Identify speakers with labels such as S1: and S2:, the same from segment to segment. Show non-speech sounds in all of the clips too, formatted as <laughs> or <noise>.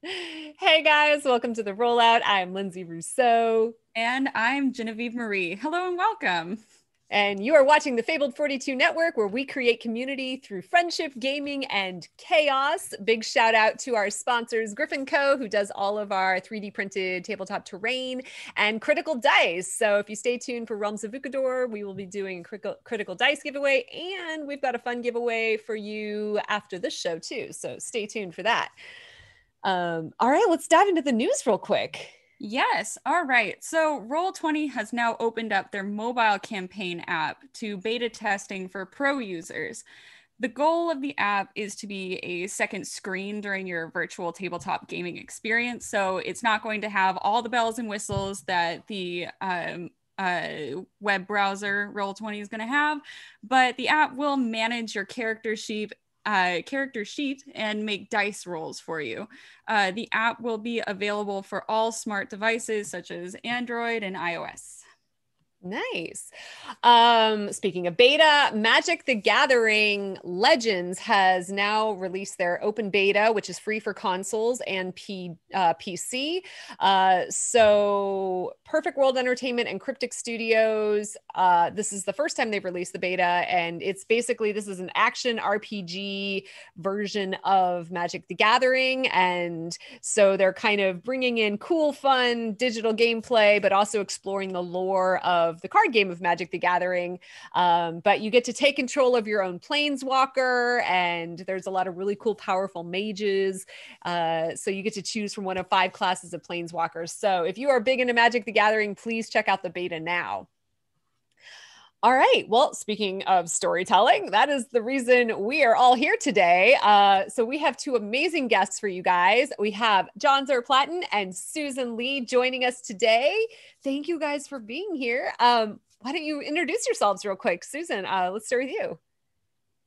S1: hey guys, welcome to the rollout. I'm Linsay Rousseau.
S2: And I'm Genevieve Marie. Hello and welcome.
S1: And you are watching the Fabled 42 Network, where we create community through friendship, gaming, and chaos. Big shout out to our sponsors, Griffin Co., who does all of our 3D printed tabletop terrain, and Critical Dice. So if you stay tuned for Realms of Vucador, we will be doing a critical, critical Dice giveaway, and we've got a fun giveaway for you after this show, too. So stay tuned for that. Um, all right, let's dive into the news real quick.
S2: Yes. All right. So Roll20 has now opened up their mobile campaign app to beta testing for pro users. The goal of the app is to be a second screen during your virtual tabletop gaming experience. So it's not going to have all the bells and whistles that the um, uh, web browser Roll20 is going to have, but the app will manage your character sheet uh, character sheet and make dice rolls for you. Uh, the app will be available for all smart devices such as Android and iOS.
S1: Nice. Um, speaking of beta, Magic the Gathering Legends has now released their open beta, which is free for consoles and P, uh, PC. Uh, so, Perfect World Entertainment and Cryptic Studios, uh, this is the first time they've released the beta, and it's basically this is an action RPG version of Magic the Gathering. And so, they're kind of bringing in cool, fun digital gameplay, but also exploring the lore of of the card game of Magic the Gathering. Um, but you get to take control of your own planeswalker, and there's a lot of really cool, powerful mages. Uh, so you get to choose from one of five classes of planeswalkers. So if you are big into Magic the Gathering, please check out the beta now. All right. Well, speaking of storytelling, that is the reason we are all here today. Uh, so we have two amazing guests for you guys. We have John Zuur Platten and Susan Lee joining us today. Thank you guys for being here. Um, why don't you introduce yourselves real quick? Susan, uh, let's start with you.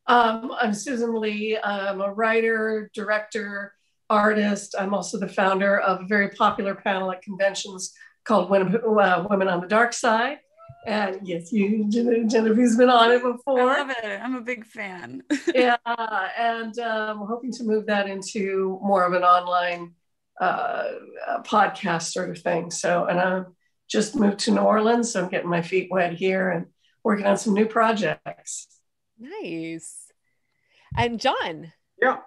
S3: Um, I'm Susan Lee. I'm a writer, director, artist. I'm also the founder of a very popular panel at conventions called Women, uh, Women on the Dark Side. And yes, you Genevieve's been on it before.
S2: I love it. I'm a big fan. <laughs>
S3: yeah, and um, we're hoping to move that into more of an online uh, podcast sort of thing. So, and I just moved to New Orleans, so I'm getting my feet wet here and working on some new projects.
S1: Nice. And John.
S4: Yeah.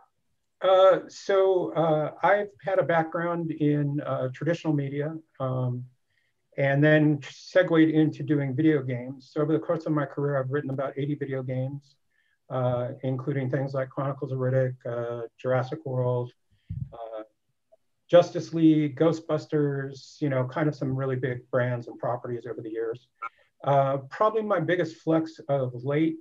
S4: Uh, so uh, I've had a background in uh, traditional media. Um, and then segued into doing video games. So over the course of my career, I've written about 80 video games, uh, including things like Chronicles of Riddick, uh, Jurassic World, uh, Justice League, Ghostbusters, you know, kind of some really big brands and properties over the years. Uh, probably my biggest flex of late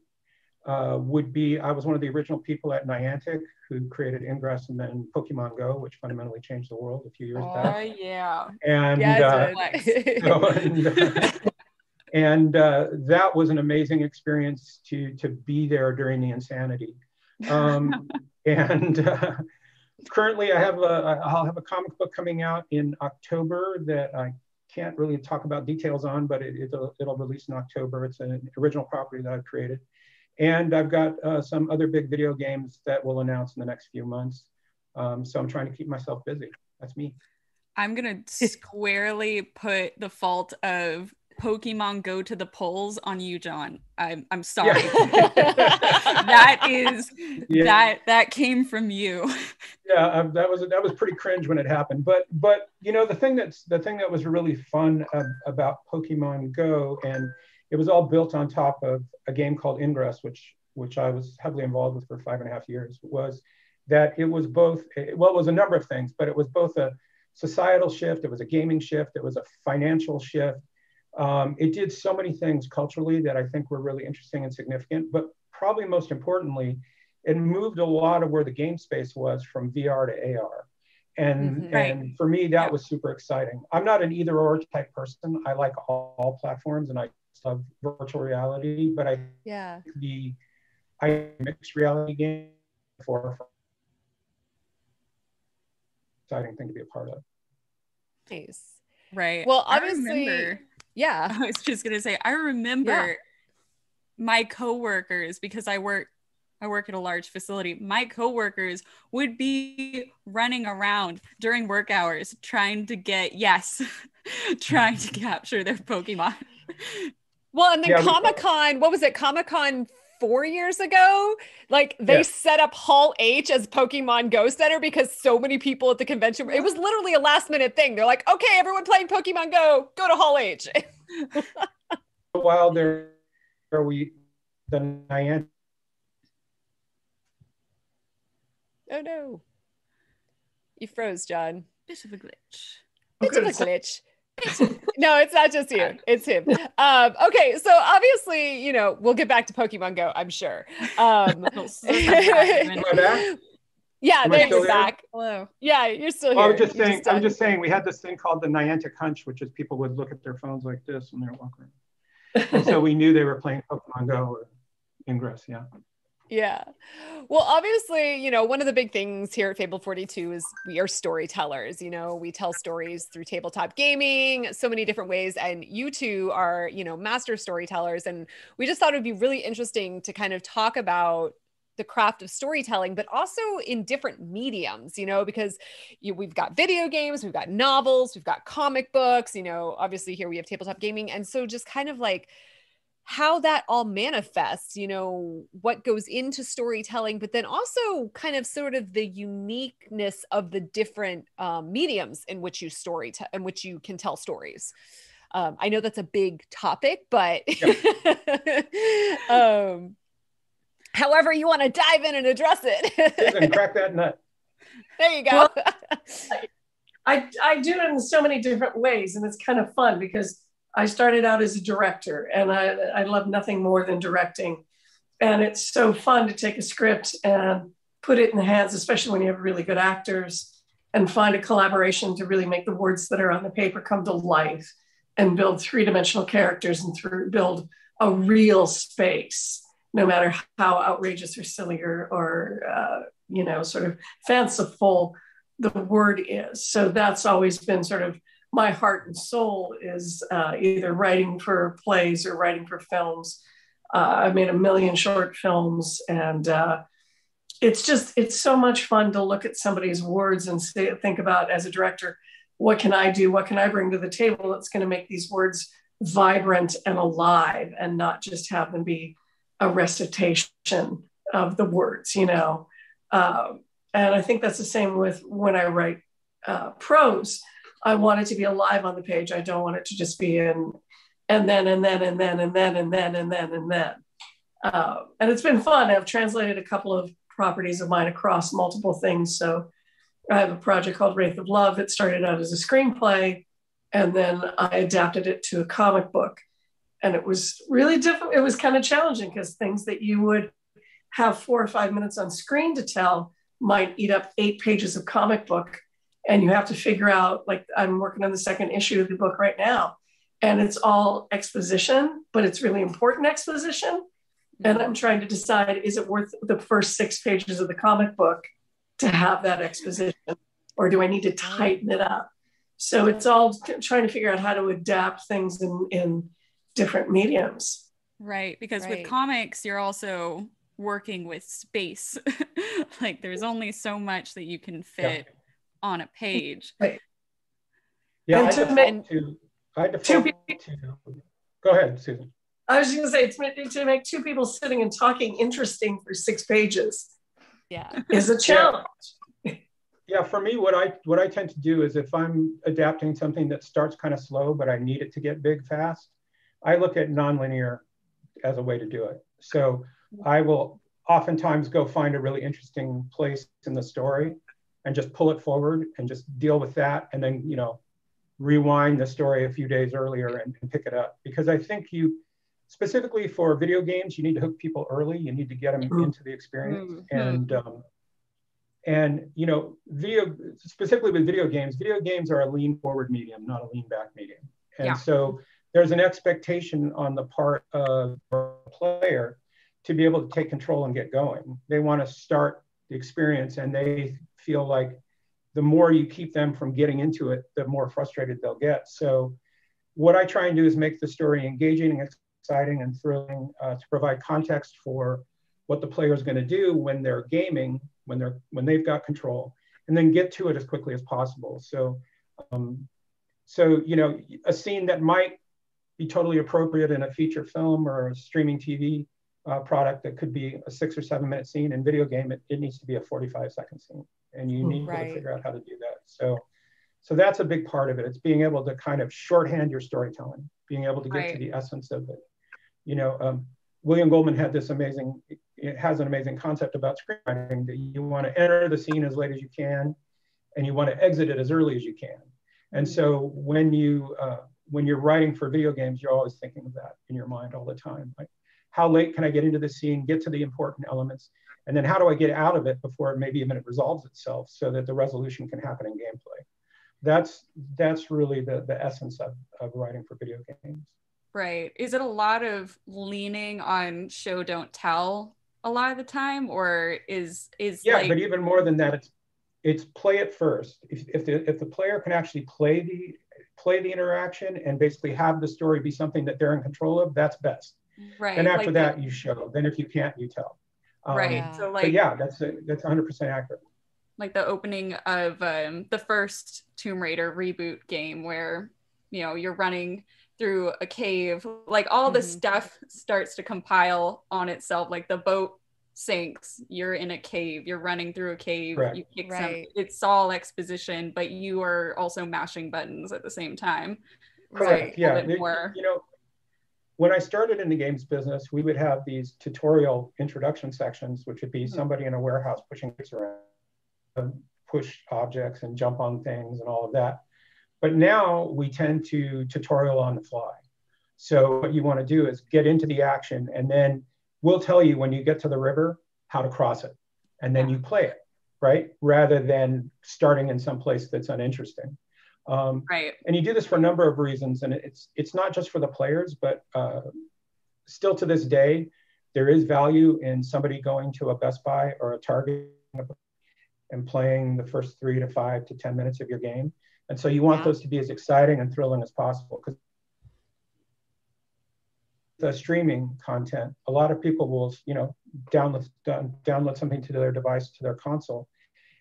S4: uh, would be I was one of the original people at Niantic who created Ingress and then Pokemon Go, which fundamentally changed the world a few years
S2: oh,
S4: back.
S2: Oh yeah.
S4: And
S1: yeah,
S4: uh, so, <laughs> and, uh, and that was an amazing experience to to be there during the insanity. Um, <laughs> and uh, currently, I have a I'll have a comic book coming out in October that I can't really talk about details on, but it, it'll, it'll release in October. It's an original property that I've created. And I've got uh, some other big video games that we'll announce in the next few months. Um, so I'm trying to keep myself busy. That's me.
S2: I'm going to squarely put the fault of Pokemon Go to the polls on you, John. I'm, I'm sorry. Yeah. <laughs> that is yeah. that that came from you.
S4: Yeah, um, that was that was pretty cringe when it happened. But but you know the thing that's the thing that was really fun uh, about Pokemon Go and it was all built on top of a game called Ingress, which which I was heavily involved with for five and a half years. Was that it was both well, it was a number of things, but it was both a societal shift, it was a gaming shift, it was a financial shift. Um, it did so many things culturally that I think were really interesting and significant. But probably most importantly, it moved a lot of where the game space was from VR to AR. And, mm-hmm, right. and for me, that yeah. was super exciting. I'm not an either or type person. I like all, all platforms and I of virtual reality, but I
S1: yeah
S4: the I mixed reality game for exciting thing to be a part of.
S1: Nice.
S2: Right.
S1: Well, obviously,
S2: remember,
S1: yeah. <laughs>
S2: I was just gonna say, I remember yeah. my coworkers because I work I work at a large facility. My coworkers would be running around during work hours trying to get yes, <laughs> trying to mm-hmm. capture their Pokemon.
S1: Well, and then yeah, Comic Con, what was it? Comic Con four years ago, like they yeah. set up Hall H as Pokemon Go Center because so many people at the convention. It was literally a last minute thing. They're like, okay, everyone playing Pokemon Go, go to Hall H. <laughs>
S4: While there, we the Niantic
S1: Oh no. You froze, John.
S2: Bit of a glitch.
S1: Bit of a glitch. No, it's not just you. It's him. Um, okay, so obviously, you know, we'll get back to Pokemon Go, I'm sure. Um, <laughs> <laughs>
S4: Am I back?
S1: Yeah, there you're back. Hello. Yeah, you're still here.
S4: Well, I was just saying. I was just saying we had this thing called the Niantic Hunch, which is people would look at their phones like this when they're walking. <laughs> and so we knew they were playing Pokemon Go or Ingress. Yeah.
S1: Yeah. Well, obviously, you know, one of the big things here at Fable 42 is we are storytellers. You know, we tell stories through tabletop gaming, so many different ways. And you two are, you know, master storytellers. And we just thought it would be really interesting to kind of talk about the craft of storytelling, but also in different mediums, you know, because you, we've got video games, we've got novels, we've got comic books, you know, obviously here we have tabletop gaming. And so just kind of like, how that all manifests, you know, what goes into storytelling, but then also kind of sort of the uniqueness of the different um, mediums in which you story te- in which you can tell stories. Um, I know that's a big topic, but <laughs> um, however you want to dive in and address it,
S4: and crack that nut. <laughs>
S1: There you go. Well, <laughs>
S3: I I do it in so many different ways, and it's kind of fun because I started out as a director and I, I love nothing more than directing. And it's so fun to take a script and put it in the hands, especially when you have really good actors, and find a collaboration to really make the words that are on the paper come to life and build three dimensional characters and through, build a real space, no matter how outrageous or silly or, or uh, you know, sort of fanciful the word is. So that's always been sort of my heart and soul is uh, either writing for plays or writing for films. Uh, I've made a million short films, and uh, it's just it's so much fun to look at somebody's words and say, think about as a director, what can I do? What can I bring to the table that's going to make these words vibrant and alive, and not just have them be a recitation of the words, you know. Uh, and I think that's the same with when I write uh, prose I want it to be alive on the page. I don't want it to just be in and then and then and then and then and then and then and then. Uh, and it's been fun. I've translated a couple of properties of mine across multiple things. So I have a project called Wraith of Love. It started out as a screenplay, and then I adapted it to a comic book. And it was really difficult. It was kind of challenging because things that you would have four or five minutes on screen to tell might eat up eight pages of comic book and you have to figure out like i'm working on the second issue of the book right now. And it's all exposition but it's really important exposition. And i'm trying to decide is it worth the first six pages of the comic book to have that exposition? Or do i need to tighten it up? So it's all trying to figure out how to adapt things in in different mediums.
S2: Right because right. with comics you're also working with space. <laughs> Like there's only so much that you can fit yeah on a page. Right.
S4: Yeah, and I to make, to, I default to, to, go ahead, Susan.
S3: I was going to say to, to make two people sitting and talking interesting for six pages.
S1: Yeah,
S3: is a challenge.
S4: Yeah. yeah, for me, what I what I tend to do is if I'm adapting something that starts kind of slow, but I need it to get big fast, I look at nonlinear as a way to do it. So I will oftentimes go find a really interesting place in the story and just pull it forward and just deal with that and then you know rewind the story a few days earlier and, and, pick it up. Because i think you specifically for video games you need to hook people early. You need to get them into the experience. Mm-hmm. and um, and you know video specifically with video games video games are a lean forward medium not a lean back medium. And yeah. so there's an expectation on the part of a player to be able to take control and get going. They want to start the experience and they feel like the more you keep them from getting into it, the more frustrated they'll get. So, what I try and do is make the story engaging and exciting and thrilling uh, to provide context for what the player is going to do when they're gaming, when they're when they've got control, and then get to it as quickly as possible. So, um, so you know, a scene that might be totally appropriate in a feature film or a streaming TV uh, product that could be a six or seven minute scene in video game, it, it needs to be a 45 second scene, and you need right. to figure out how to do that. So, so that's a big part of it. It's being able to kind of shorthand your storytelling, being able to get right. to the essence of it. You know, um, William Goldman had this amazing, it has an amazing concept about screenwriting that you want to enter the scene as late as you can, and you want to exit it as early as you can. And so when you uh, when you're writing for video games, you're always thinking of that in your mind all the time. Like, how late can I get into the scene, get to the important elements, and then how do I get out of it before maybe even it resolves itself so that the resolution can happen in gameplay. That's that's really the, the essence of, of writing for video games.
S2: Right. Is it a lot of leaning on show don't tell a lot of the time, or is is
S4: yeah?
S2: Like...
S4: But even more than that, it's it's play it first. If, if the if the player can actually play the play the interaction and basically have the story be something that they're in control of, that's best.
S2: Right.
S4: And after like that, you show. Then if you can't, you tell.
S2: Um, right. So like
S4: yeah, that's a, that's 100 percent accurate.
S2: Like the opening of um, the first Tomb Raider reboot game, where you know you're running through a cave like all mm-hmm. the stuff starts to compile on itself like the boat sinks you're in a cave you're running through a cave right. you kick right. some it's all exposition but you are also mashing buttons at the same time
S4: right so yeah it, you know when i started in the games business we would have these tutorial introduction sections which would be mm-hmm. somebody in a warehouse pushing things around push objects and jump on things and all of that but now we tend to tutorial on the fly. So what you want to do is get into the action and then we'll tell you when you get to the river how to cross it. And then you play it, right? Rather than starting in some place that's uninteresting.
S2: Um, right.
S4: And you do this for a number of reasons. And it's, it's not just for the players, but uh, still to this day, there is value in somebody going to a Best Buy or a Target and playing the first three to five to 10 minutes of your game and so you want yeah. those to be as exciting and thrilling as possible because the streaming content, a lot of people will, you know, download download something to their device to their console,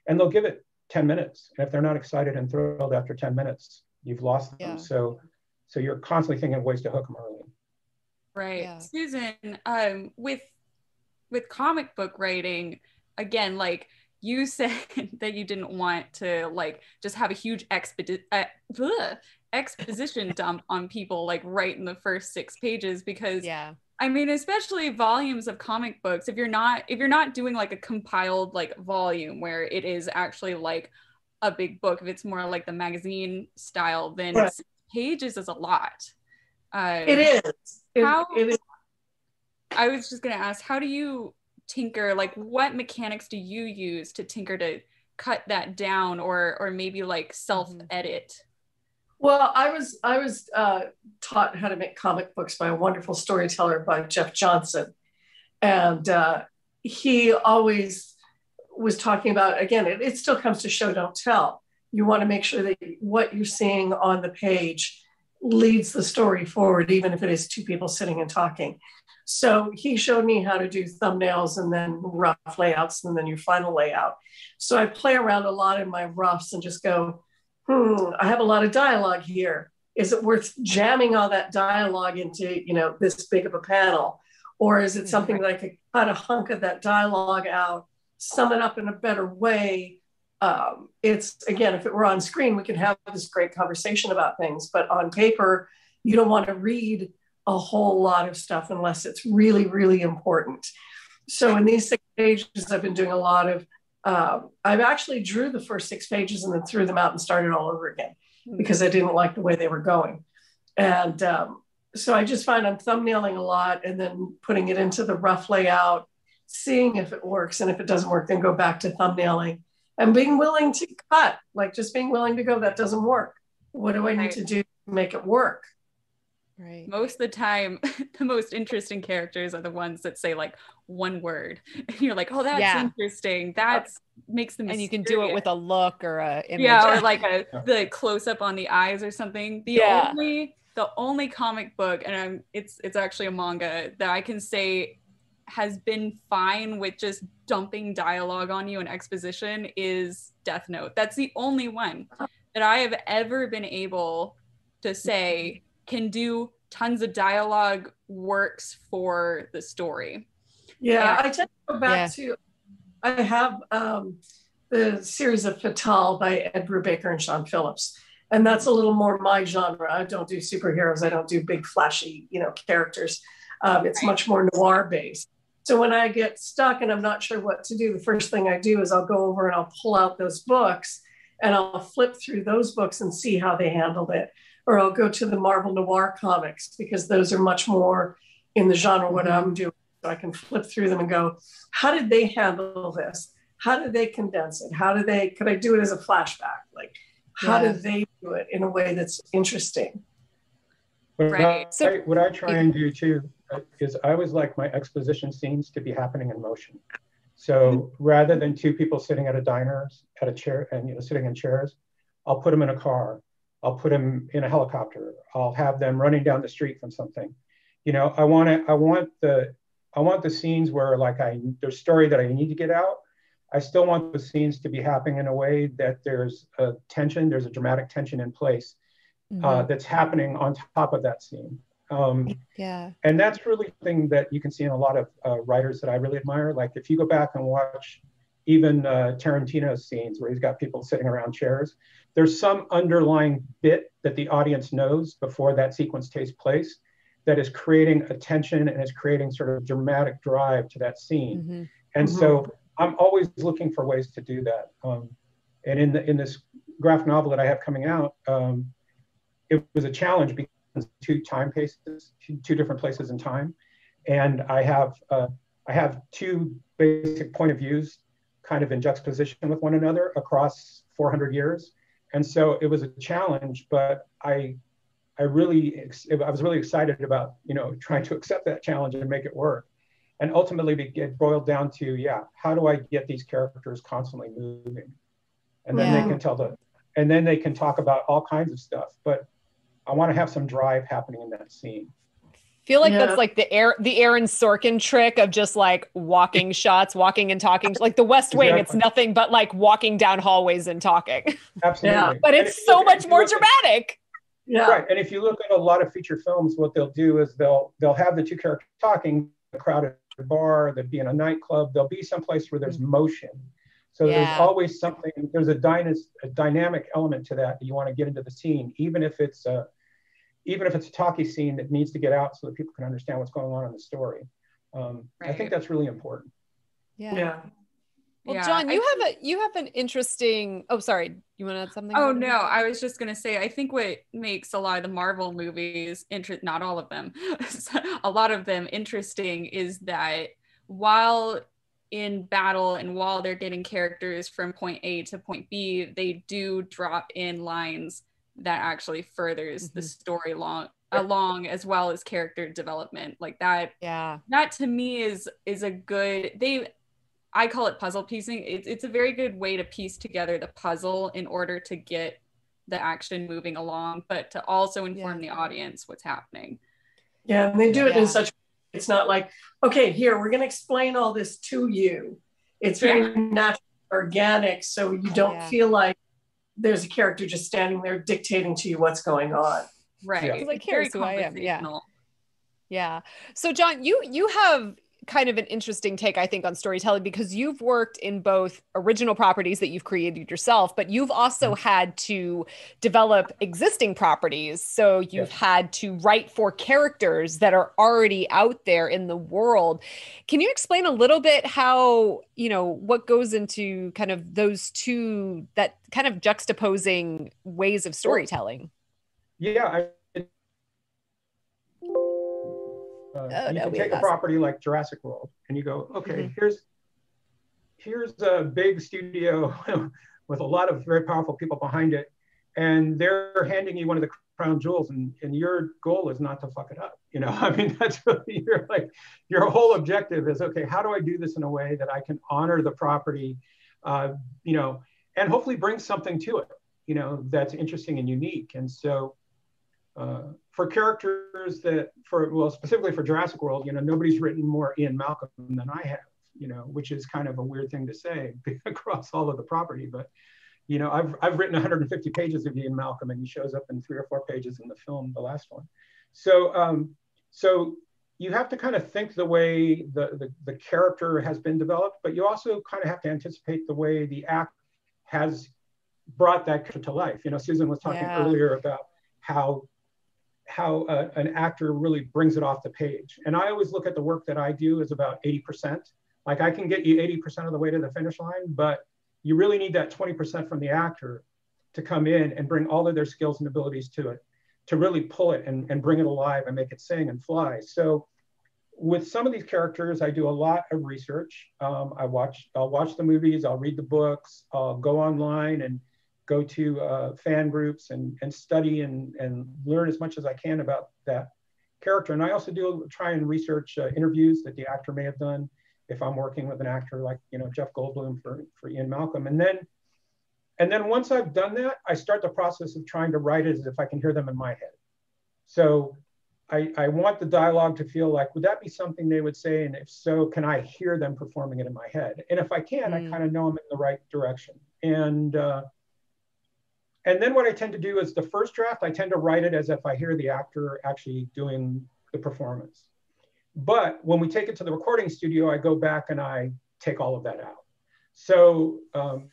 S4: and they'll give it 10 minutes. And if they're not excited and thrilled after 10 minutes, you've lost them. Yeah. So, so you're constantly thinking of ways to hook them early.
S2: Right, yeah. Susan. Um, with with comic book writing, again, like you <laughs> said that you didn't want to like just have a huge expedi- uh, exposition <laughs> dump on people like right in the first six pages because
S1: yeah
S2: i mean especially volumes of comic books if you're not if you're not doing like a compiled like volume where it is actually like a big book if it's more like the magazine style then right. pages is a lot
S3: uh, it is
S2: how
S3: it, it is
S2: i was just going to ask how do you tinker like what mechanics do you use to tinker to cut that down or or maybe like self mm-hmm. edit
S3: well i was i was uh, taught how to make comic books by a wonderful storyteller by jeff johnson. And uh, he always was talking about again it, it still comes to show don't tell. You want to make sure that what you're seeing on the page leads the story forward even if it is two people sitting and talking. So he showed me how to do thumbnails and then rough layouts and then your final layout. So I play around a lot in my roughs and just go, hmm, I have a lot of dialogue here. Is it worth jamming all that dialogue into, you know, this big of a panel? Or is it something that I could cut a hunk of that dialogue out, sum it up in a better way? Um, it's again, if it were on screen, we could have this great conversation about things, but on paper, you don't want to read a whole lot of stuff unless it's really, really important. So in these six pages, I've been doing a lot of, uh, I've actually drew the first six pages and then threw them out and started all over again hmm. because I didn't like the way they were going. And um, so I just find I'm thumbnailing a lot and then putting it into the rough layout, seeing if it works. And if it doesn't work, then go back to thumbnailing and being willing to cut, like just being willing to go, that doesn't work. What do I need to do to make it work?
S2: Right. Most of the time, <laughs> the most interesting characters are the ones that say like one word, <laughs> and you're like, "Oh, that's yeah. interesting. That's makes them."
S1: And you can do it with a look or a
S2: image. yeah, or like a <laughs> the close up on the eyes or something. The yeah. only the only comic book, and I'm, it's it's actually a manga that I can say has been fine with just dumping dialogue on you and exposition is Death Note. That's the only one that I have ever been able to say can do tons of dialogue works for the story.
S3: Yeah, I tend to go back yeah. to I have um, the series of Fatale by Ed Brubaker and Sean Phillips. And that's a little more my genre. I don't do superheroes. I don't do big flashy, you know, characters. Um, it's much more noir based. So when I get stuck and I'm not sure what to do, the first thing I do is I'll go over and I'll pull out those books and I'll flip through those books and see how they handled it. Or I'll go to the Marvel Noir comics because those are much more in the genre what mm-hmm. I'm doing. So I can flip through them and go, how did they handle this? How did they condense it? How do they, could I do it as a flashback? Like, how yeah. do they do it in a way that's interesting?
S4: right. I, so, what I try and do too is I always like my exposition scenes to be happening in motion. So mm-hmm. rather than two people sitting at a diner at a chair and you know sitting in chairs, I'll put them in a car. I'll put them in a helicopter. I'll have them running down the street from something. You know, I want to. I want the. I want the scenes where like I there's story that I need to get out. I still want the scenes to be happening in a way that there's a tension, there's a dramatic tension in place uh, mm-hmm. uh, that's happening on top of that scene. Um,
S1: yeah.
S4: And that's really thing that you can see in a lot of uh, writers that I really admire. Like if you go back and watch even uh, Tarantino's scenes where he's got people sitting around chairs, there's some underlying bit that the audience knows before that sequence takes place that is creating attention and is creating sort of dramatic drive to that scene. Mm-hmm. And mm-hmm. so I'm always looking for ways to do that. Um, and in the in this graphic novel that I have coming out, um, it was a challenge because two time paces, two, two different places in time, and I have uh, I have two basic point of views, kind of in juxtaposition with one another across 400 years, and so it was a challenge. But I I really I was really excited about you know trying to accept that challenge and make it work, and ultimately it boiled down to yeah how do I get these characters constantly moving, and then yeah. they can tell the and then they can talk about all kinds of stuff, but I want to have some drive happening in that scene.
S1: Feel like yeah. that's like the air the Aaron Sorkin trick of just like walking <laughs> shots, walking and talking. Like the West Wing, exactly. it's nothing but like walking down hallways and talking. <laughs>
S4: Absolutely. Yeah.
S1: but it's so much more dramatic.
S4: At, yeah. Right. And if you look at a lot of feature films, what they'll do is they'll they'll have the two characters talking, a crowded bar, they'll be in a nightclub, they'll be someplace where there's mm-hmm. motion. So yeah. there's always something, there's a, dyna- a dynamic element to that that you want to get into the scene, even if it's a even if it's a talky scene that needs to get out so that people can understand what's going on in the story. Um, right. I think that's really important.
S1: Yeah. Yeah. Well, yeah, John, you I, have a you have an interesting. Oh, sorry, you want to add something?
S2: Oh no, I was just gonna say. I think what makes a lot of the Marvel movies interest, not all of them, <laughs> a lot of them interesting, is that while in battle and while they're getting characters from point A to point B, they do drop in lines that actually furthers mm-hmm. the story long along as well as character development like that
S1: yeah
S2: that to me is is a good they i call it puzzle piecing it's, it's a very good way to piece together the puzzle in order to get the action moving along but to also inform yeah. the audience what's happening
S3: yeah and they do it yeah. in such it's not like okay here we're going to explain all this to you it's very yeah. natural organic so you don't feel like there's a character just standing there dictating to you what's going on.
S2: Right.
S1: Yeah. Like here's who I am. Yeah. Yeah. So John, you you have kind of an interesting take, I think, on storytelling because you've worked in both original properties that you've created yourself, but you've also mm-hmm. had to develop existing properties. So you've yes. had to write for characters that are already out there in the world. Can you explain a little bit how, you know, what goes into kind of those two, that kind of juxtaposing ways of storytelling?
S4: Yeah. I- uh, oh, you no, can take a property like Jurassic World and you go, okay, mm-hmm. here's here's a big studio <laughs> with a lot of very powerful people behind it, and they're handing you one of the crown jewels, and, and your goal is not to fuck it up. You know, <laughs> I mean, that's really your like your whole objective is okay. How do I do this in a way that I can honor the property, uh, you know, and hopefully bring something to it, you know, that's interesting and unique. And so uh, for characters that for well specifically for Jurassic World, you know, nobody's written more Ian Malcolm than I have, you know, which is kind of a weird thing to say <laughs> across all of the property, but you know, I've I've written 150 pages of Ian Malcolm, and he shows up in three or four pages in the film, the last one. So um, so you have to kind of think the way the, the, the character has been developed, but you also kind of have to anticipate the way the act has brought that to life. You know, Susan was talking yeah. earlier about how how uh, an actor really brings it off the page. And I always look at the work that I do as about 80%. Like I can get you 80% of the way to the finish line, but you really need that 20% from the actor to come in and bring all of their skills and abilities to it, to really pull it and, and bring it alive and make it sing and fly. So with some of these characters, I do a lot of research. Um, I watch, I'll watch the movies, I'll read the books, I'll go online and go to uh, fan groups and, and study and, and learn as much as I can about that character. And I also do try and research uh, interviews that the actor may have done if I'm working with an actor like, you know, Jeff Goldblum for, for Ian Malcolm. And then, and then once I've done that, I start the process of trying to write it as if I can hear them in my head. So I, I want the dialogue to feel like, would that be something they would say? And if so, can I hear them performing it in my head? And if I can, mm. I kind of know I'm in the right direction. And, uh, and then what I tend to do is the first draft, I tend to write it as if I hear the actor actually doing the performance. But when we take it to the recording studio, I go back and I take all of that out. So um,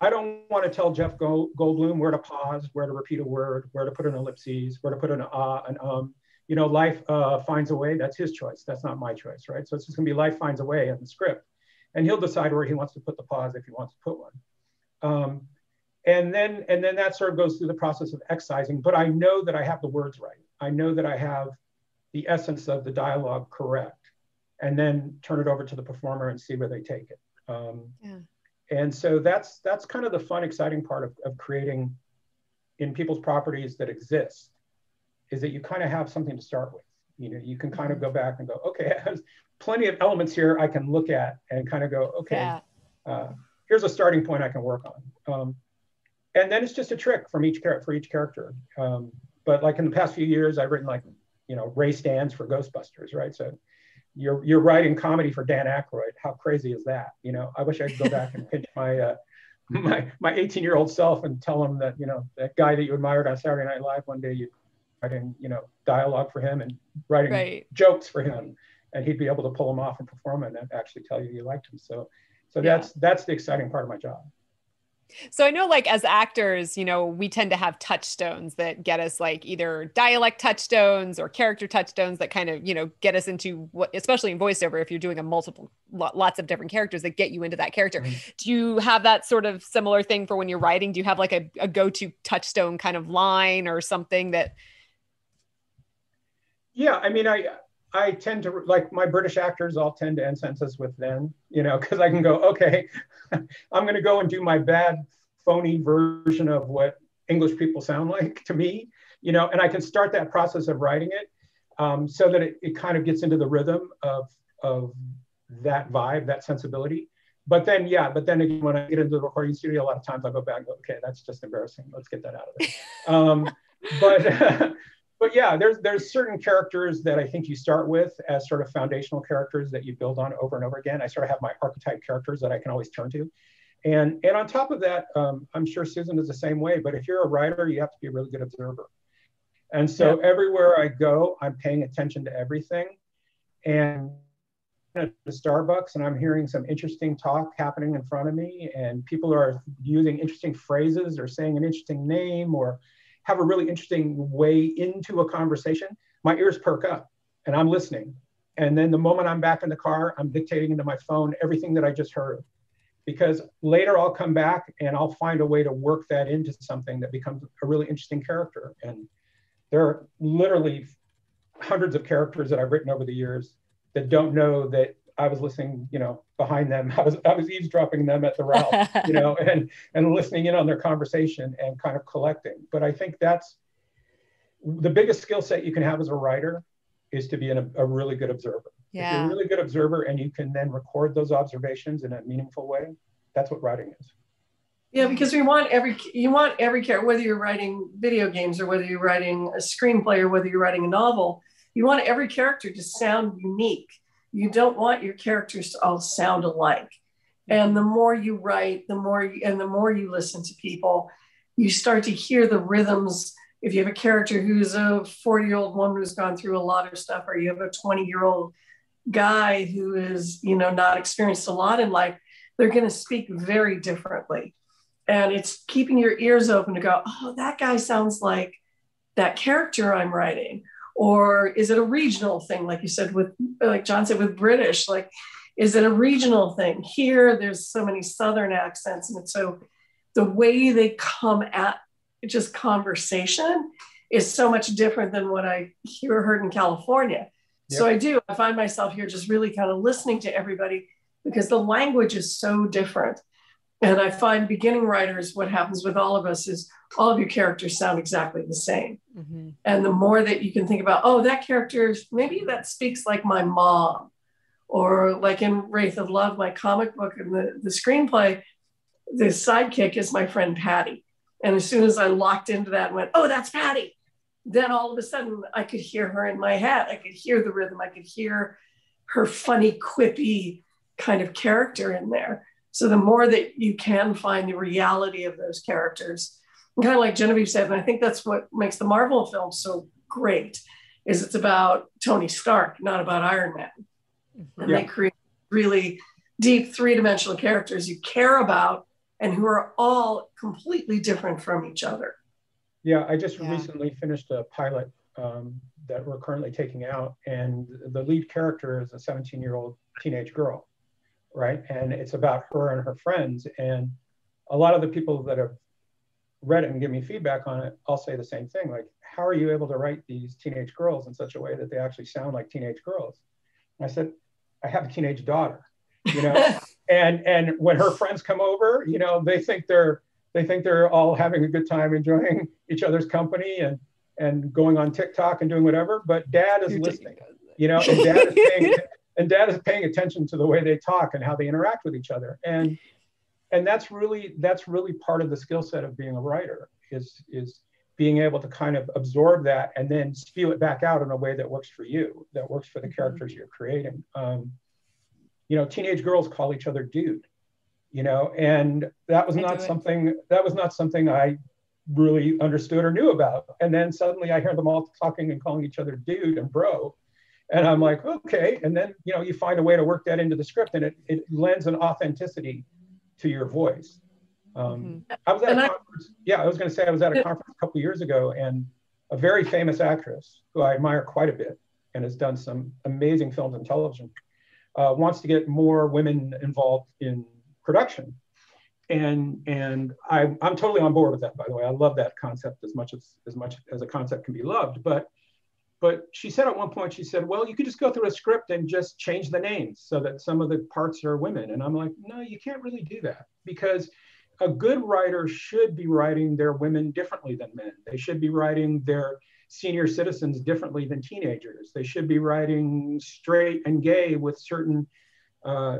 S4: I don't want to tell Jeff Goldblum where to pause, where to repeat a word, where to put an ellipses, where to put an ah, an um. You know, life uh, finds a way. That's his choice. That's not my choice, right? So it's just going to be life finds a way in the script, and he'll decide where he wants to put the pause if he wants to put one. Um, and then and then that sort of goes through the process of excising but i know that i have the words right i know that i have the essence of the dialogue correct and then turn it over to the performer and see where they take it um, yeah. and so that's that's kind of the fun exciting part of, of creating in people's properties that exist is that you kind of have something to start with you know you can kind of mm-hmm. go back and go okay <laughs> there's plenty of elements here i can look at and kind of go okay yeah. uh, here's a starting point i can work on um, and then it's just a trick from each character for each character. Um, but like in the past few years, I've written like you know Ray Stantz for Ghostbusters, right? So you're you're writing comedy for Dan Aykroyd. How crazy is that? You know, I wish I could go back and pinch my uh, my my 18 year old self and tell him that you know that guy that you admired on Saturday Night Live one day you writing you know dialogue for him and writing right. jokes for him, and he'd be able to pull them off and perform and actually tell you you liked him. So so yeah. that's that's the exciting part of my job.
S1: So I know like as actors, you know, we tend to have touchstones that get us like either dialect touchstones or character touchstones that kind of, you know, get us into what especially in voiceover if you're doing a multiple lots of different characters that get you into that character. Mm-hmm. Do you have that sort of similar thing for when you're writing? Do you have like a, a go-to touchstone kind of line or something that
S4: Yeah, I mean I I tend to like my British actors all tend to end sentences with then, you know, because I can go, okay, <laughs> I'm going to go and do my bad, phony version of what English people sound like to me, you know, and I can start that process of writing it um, so that it, it kind of gets into the rhythm of, of that vibe, that sensibility. But then, yeah, but then again, when I get into the recording studio, a lot of times I go back and go, okay, that's just embarrassing. Let's get that out of there. <laughs> Um, but <laughs> but yeah, there's there's certain characters that I think you start with as sort of foundational characters that you build on over and over again. I sort of have my archetype characters that I can always turn to. And, and on top of that, um, I'm sure Susan is the same way, but if you're a writer, you have to be a really good observer. And so yeah. everywhere I go, I'm paying attention to everything. And at the Starbucks and I'm hearing some interesting talk happening in front of me, and people are using interesting phrases or saying an interesting name or have a really interesting way into a conversation, my ears perk up and I'm listening. And then the moment I'm back in the car, I'm dictating into my phone everything that I just heard. Because later I'll come back and I'll find a way to work that into something that becomes a really interesting character. And there are literally hundreds of characters that I've written over the years that don't know that I was listening, you know, behind them. <laughs> I was I was eavesdropping them at the Ralph, <laughs> you know, and and listening in on their conversation and kind of collecting. But I think that's the biggest skill set you can have as a writer is to be an, a really good observer. Yeah. If you're a really good observer and you can then record those observations in a meaningful way, that's what writing is.
S3: Yeah, because we want every you want every character, whether you're writing video games or whether you're writing a screenplay or whether you're writing a novel, you want every character to sound unique. You don't want your characters to all sound alike. And the more you write, the more and the more you listen to people, you start to hear the rhythms. If you have a character who's a 40 year old woman who's gone through a lot of stuff, or you have a 20 year old guy who is, you know, not experienced a lot in life, they're going to speak very differently and it's keeping your ears open to go oh that guy sounds like that character i'm writing or is it a regional thing like you said with like john said with british like is it a regional thing? Here there's so many southern accents and so the way they come at just conversation is so much different than what i hear heard in california. Yep. so i do i find myself here just really kind of listening to everybody because the language is so different and I find beginning writers, what happens with all of us is all of your characters sound exactly the same. Mm-hmm. And the more that you can think about, oh, that character, maybe that speaks like my mom. Or like in Wraith of Love, my comic book and the, the screenplay, the sidekick is my friend Patty. And as soon as I locked into that and went, oh, that's Patty, then all of a sudden I could hear her in my head. I could hear the rhythm. I could hear her funny, quippy kind of character in there. So the more that you can find the reality of those characters, and kind of like Genevieve said, and I think that's what makes the Marvel film so great, is it's about Tony Stark, not about Iron Man. And yeah. they create really deep three-dimensional characters you care about and who are all completely different from each other.
S4: Yeah, I just yeah. recently finished a pilot um, that we're currently taking out, and the lead character is a 17-year-old teenage girl right? And it's about her and her friends. And a lot of the people that have read it and give me feedback on it, I'll say the same thing. Like, how are you able to write these teenage girls in such a way that they actually sound like teenage girls? And I said, I have a teenage daughter, you know, <laughs> and and when her friends come over, you know, they think they're they think they're all having a good time, enjoying each other's company and and going on TikTok and doing whatever. But dad is You're listening, you know, and dad is paying <laughs> and dad is paying attention to the way they talk and how they interact with each other. And and that's really that's really part of the skill set of being a writer is is being able to kind of absorb that and then spew it back out in a way that works for you that works for the mm-hmm. characters you're creating. Um, you know teenage girls call each other dude you know and that was not something that was not something i really understood or knew about. And then suddenly i hear them all talking and calling each other dude and bro and I'm like, okay. And then, you know, you find a way to work that into the script and it, it lends an authenticity to your voice. Um, mm-hmm. I was at and a conference. I, yeah, I was going to say I was at a conference a couple years ago and a very famous actress who I admire quite a bit and has done some amazing films and television uh, wants to get more women involved in production. And, and I, I'm totally on board with that, by the way. I love that concept as much as, as much as a concept can be loved. But but she said at one point, she said, well, you could just go through a script and just change the names so that some of the parts are women. And I'm like, no, you can't really do that because a good writer should be writing their women differently than men. They should be writing their senior citizens differently than teenagers. They should be writing straight and gay with certain, uh,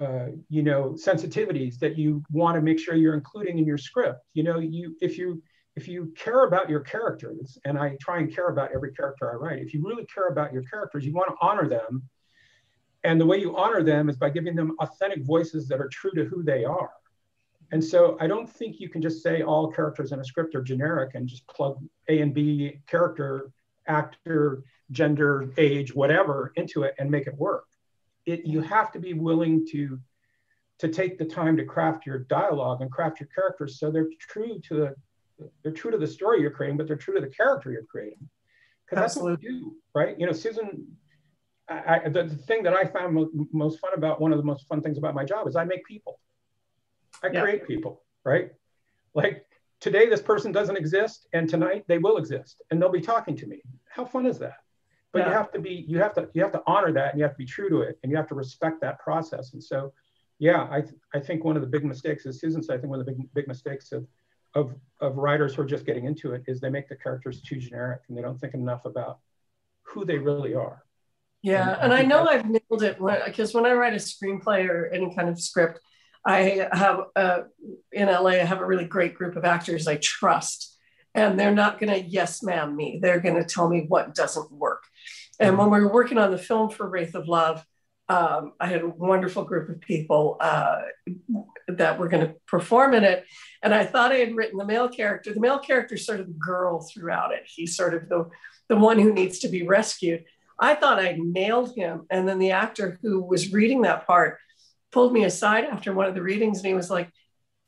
S4: uh, you know, sensitivities that you want to make sure you're including in your script. You know, you if you if you care about your characters, and I try and care about every character I write, if you really care about your characters, you want to honor them. And the way you honor them is by giving them authentic voices that are true to who they are. And so I don't think you can just say all characters in a script are generic and just plug A and B character, actor, gender, age, whatever into it and make it work. It, you have to be willing to to take the time to craft your dialogue and craft your characters so they're true to they're true to the story you're creating, but they're true to the character you're creating. Because that's what we do, right? You know, Susan, I, I, the, the, thing that I found mo- most fun about one of the most fun things about my job is I make people. I yeah. create people, right? Like today, this person doesn't exist, and tonight they will exist, and they'll be talking to me. How fun is that? But yeah. you have to be, you have to, you have to honor that, and you have to be true to it, and you have to respect that process. And so, yeah, I, th- I think one of the big mistakes is Susan said, I think one of the big, big mistakes of of, of writers who are just getting into it is they make the characters too generic and they don't think enough about who they really are.
S3: Yeah, and, and I know I've nailed it because when, when I write a screenplay or any kind of script, I have uh, in LA, I have a really great group of actors I trust, and they're not going to yes ma'am me. They're going to tell me what doesn't work. And when we were working on the film for Wraith of Love, um, I had a wonderful group of people uh, that were going to perform in it. And I thought I had written the male character. The male character is sort of the girl throughout it. He's sort of the, the one who needs to be rescued. I thought I nailed him. And then the actor who was reading that part pulled me aside after one of the readings and he was like,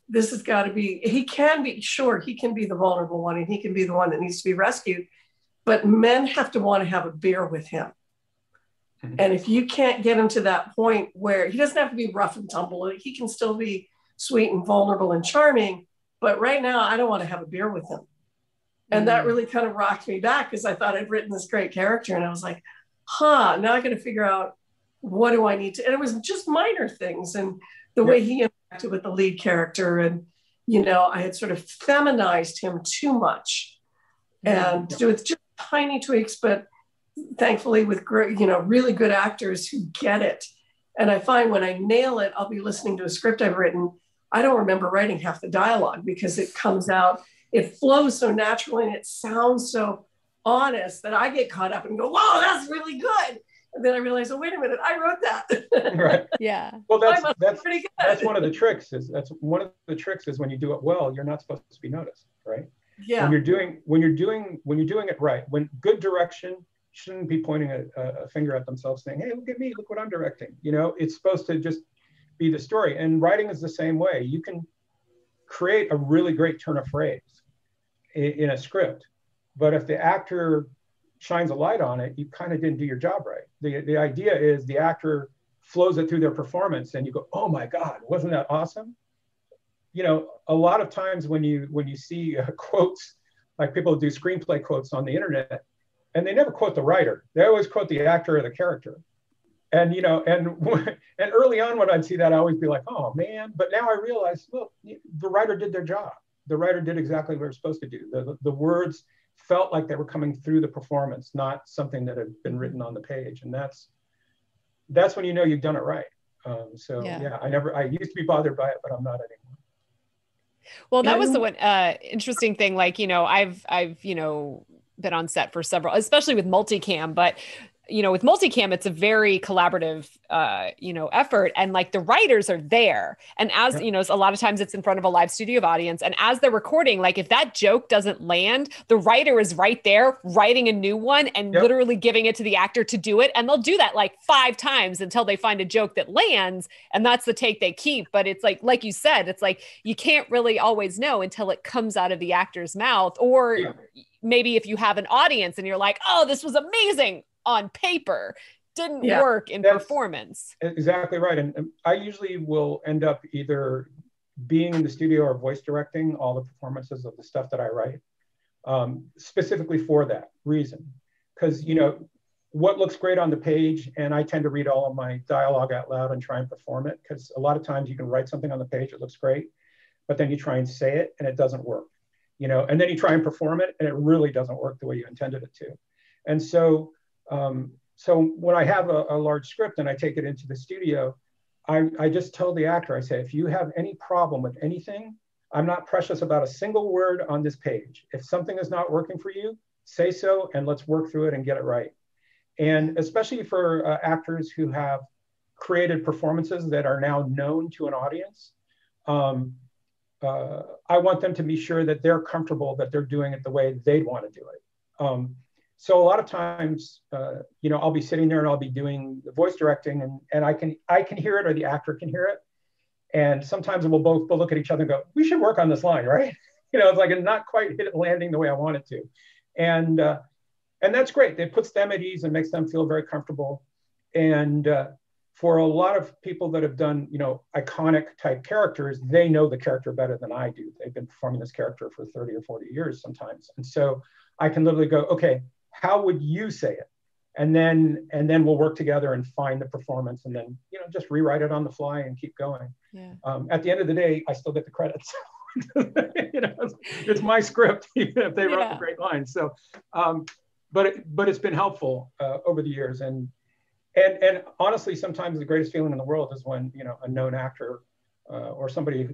S3: this has got to be, he can be, sure, he can be the vulnerable one and he can be the one that needs to be rescued. But men have to want to have a beer with him. And if you can't get him to that point where he doesn't have to be rough and tumble, he can still be sweet and vulnerable and charming. But right now, I don't want to have a beer with him. And mm-hmm. that really kind of rocked me back because I thought I'd written this great character. And I was like, huh, now I got to figure out what do I need to, and it was just minor things. And the way he interacted with the lead character, and, you know, I had sort of feminized him too much. And to do with just tiny tweaks, but thankfully with great, you know, really good actors who get it. And I find when I nail it, I'll be listening to a script I've written. I don't remember writing half the dialogue because it comes out, it flows so naturally and it sounds so honest that I get caught up and go, whoa, that's really good. And then I realize, oh, wait a minute, I wrote that. <laughs>
S1: right. Yeah.
S4: Well, that's that's pretty good. That's one of the tricks. Is that's one of the tricks is when you do it well, you're not supposed to be noticed, right?
S3: Yeah.
S4: When you're doing when you're doing when you're doing it right, when good direction shouldn't be pointing a, a finger at themselves, saying, "Hey, look at me, look what I'm directing." You know, it's supposed to just be the story. And writing is the same way. You can create a really great turn of phrase in, in a script, but if the actor shines a light on it, you kind of didn't do your job right. The, the idea is the actor flows it through their performance and you go, oh my God, wasn't that awesome? You know, a lot of times when you when you see uh, <laughs> quotes, like people do screenplay quotes on the internet, and they never quote the writer. They always quote the actor or the character. And you know, and <laughs> and early on when I'd see that, I always be like, oh man. But now I realize, look, the writer did their job. The writer did exactly what they're supposed to do. The, the words felt like they were coming through the performance, not something that had been written on the page. And that's that's when you know you've done it right. Um, so yeah. yeah. I never I used to be bothered by it, but I'm not anymore.
S1: Well, that was the one uh, interesting thing. Like, you know, I've I've, you know, been on set for several, especially with multicam, but you know with multicam it's a very collaborative uh you know effort. And like the writers are there. And as you know a lot of times it's in front of a live studio audience. And as they're recording like if that joke doesn't land the writer is right there writing a new one and yep. literally giving it to the actor to do it. And they'll do that like five times until they find a joke that lands. And that's the take they keep. But it's like like you said it's like you can't really always know until it comes out of the actor's mouth. Or maybe if you have an audience and you're like, oh, this was amazing on paper didn't yeah, work in performance.
S4: Exactly right. And I usually will end up either being in the studio or voice directing all the performances of the stuff that I write, um, specifically for that reason. Because, you know, what looks great on the page, and I tend to read all of my dialogue out loud and try and perform it, because a lot of times you can write something on the page, it looks great, but then you try and say it and it doesn't work, you know, and then you try and perform it and it really doesn't work the way you intended it to. And so um, so when I have a, a, large script and I take it into the studio, I, I just tell the actor, I say, if you have any problem with anything, I'm not precious about a single word on this page. If something is not working for you, say so and let's work through it and get it right. And especially for uh, actors who have created performances that are now known to an audience, um, uh, I want them to be sure that they're comfortable that they're doing it the way they'd want to do it. Um, so a lot of times, uh, you know, I'll be sitting there and I'll be doing the voice directing, and and I can I can hear it or the actor can hear it, and sometimes we'll both we'll look at each other and go, we should work on this line, <laughs> right? You know, it's like I'm not quite hit it landing the way I want it to, and uh, and that's great. It puts them at ease and makes them feel very comfortable, and uh, for a lot of people that have done, you know, iconic type characters, they know the character better than I do. They've been performing this character for 30 or 40 years sometimes. And so I can literally go, okay, how would you say it? And then and then we'll work together and find the performance and then you know just rewrite it on the fly and keep going. Yeah. um, at the end of the day i still get the credits. <laughs> You know it's, it's, my script <laughs> even if they wrote yeah. the great lines. So um, but it, but it's been helpful uh, over the years. And and and honestly sometimes the greatest feeling in the world is when you know a known actor uh, or somebody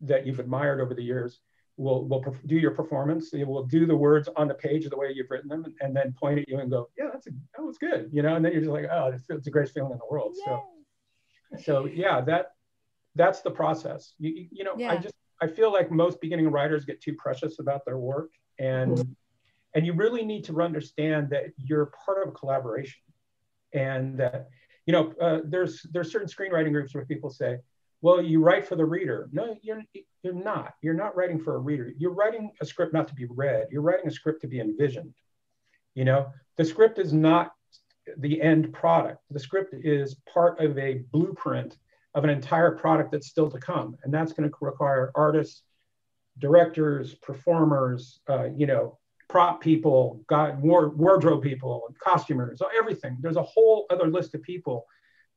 S4: that you've admired over the years will will do your performance. They will do the words on the page the way you've written them, and, and then point at you and go, "Yeah, that's a, that was good," you know. And then you're just like, "Oh, it's, it's the greatest feeling in the world." Yay. So, so yeah, that that's the process. You you know, yeah. I just I feel like most beginning writers get too precious about their work, and mm-hmm. and you really need to understand that you're part of a collaboration, and that you know, uh, there's there's certain screenwriting groups where people say, well, you write for the reader. No, you're, you're not. You're not writing for a reader. You're writing a script not to be read. You're writing a script to be envisioned. You know, the script is not the end product. The script is part of a blueprint of an entire product that's still to come. And that's going to require artists, directors, performers, uh, you know, prop people, got wardrobe people, costumers, everything. There's a whole other list of people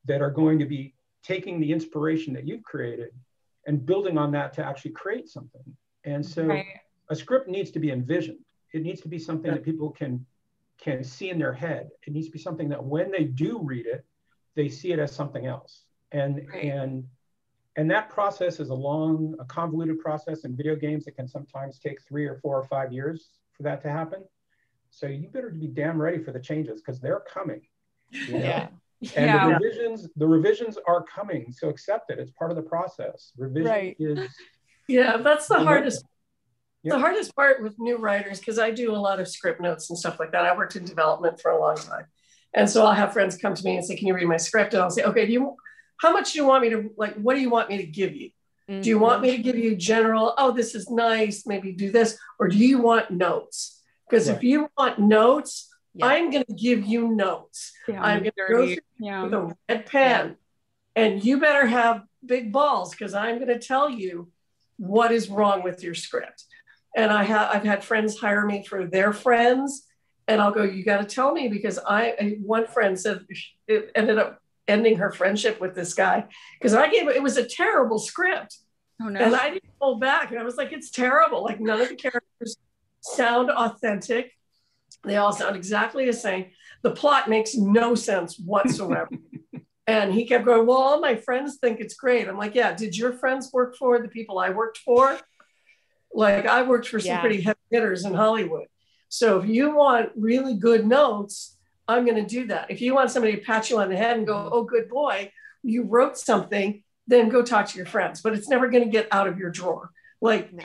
S4: that are going to be taking the inspiration that you've created and building on that to actually create something. And so right. a script needs to be envisioned. It needs to be something yeah. that people can can see in their head. It needs to be something that when they do read it, they see it as something else. And right. and and that process is a long, a convoluted process in video games. It can sometimes take three or four or five years for that to happen. So you better be damn ready for the changes because they're coming.
S1: You know? Yeah.
S4: And yeah. the revisions, the revisions are coming. So accept it. It's part of the process. Revision right. is
S3: Yeah, that's the hardest yep. the hardest part with new writers, because I do a lot of script notes and stuff like that. I worked in development for a long time. And so I'll have friends come to me and say, Can you read my script? And I'll say, Okay, do you how much do you want me to like what do you want me to give you? Mm-hmm. Do you want me to give you general, oh, this is nice, maybe do this, or do you want notes? Because right. if you want notes, yeah. I'm going to give you notes. Yeah, I'm going to go through yeah. with a red pen, and you better have big balls because I'm going to tell you what is wrong with your script. And I have I've had friends hire me for their friends, and I'll go, you got to tell me because I one friend said it ended up ending her friendship with this guy because I gave it was a terrible script. Oh, no. And I didn't hold back. And I was like, it's terrible. Like none of the characters sound authentic. They all sound exactly the same. The plot makes no sense whatsoever. <laughs> and he kept going, Well, all my friends think it's great. I'm like, Yeah, did your friends work for the people I worked for? Like I worked for some yeah. pretty heavy hitters in Hollywood. So if you want really good notes, I'm going to do that. If you want somebody to pat you on the head and go, oh, good boy, you wrote something, then go talk to your friends. But it's never going to get out of your drawer. Like, no.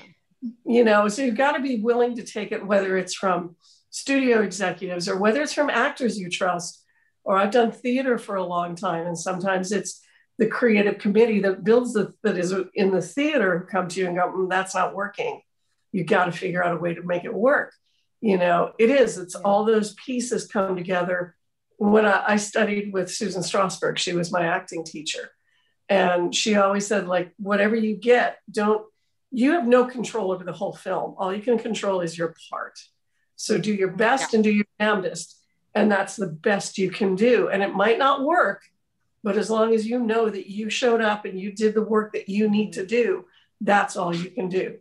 S3: you know, so you've got to be willing to take it, whether it's from studio executives or whether it's from actors you trust. Or I've done theater for a long time, and sometimes it's the creative committee that builds the that is in the theater come to you and go, mm, that's not working. You got to figure out a way to make it work. You know it is. It's all those pieces come together. When I, I, studied with susan strasberg she was my acting teacher and she always said like whatever you get don't you have no control over the whole film. All you can control is your part so do your best yeah. and do your damnedest and that's the best you can do and it might not work but as long as you know that you showed up and you did the work that you need to do that's all you can do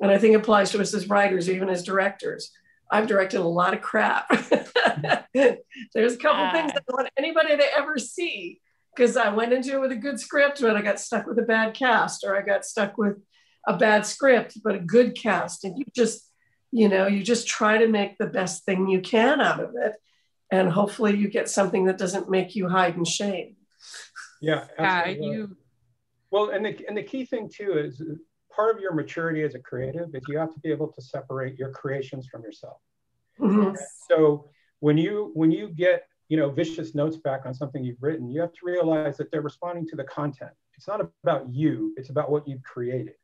S3: and i think it applies to us as writers even as directors I've directed a lot of crap. <laughs> There's a couple uh, things I don't want anybody to ever see because I went into it with a good script, but I got stuck with a bad cast, or I got stuck with a bad script, but a good cast. And you just, you know, you just try to make the best thing you can out of it. And hopefully you get something that doesn't make you hide in shame.
S4: Yeah. Absolutely. you... Well, and the, and the key thing too is part of your maturity as a creative is you have to be able to separate your creations from yourself. Mm-hmm. So when you when you get you know vicious notes back on something you've written, you have to realize that they're responding to the content. It's not about you; it's about what you've created.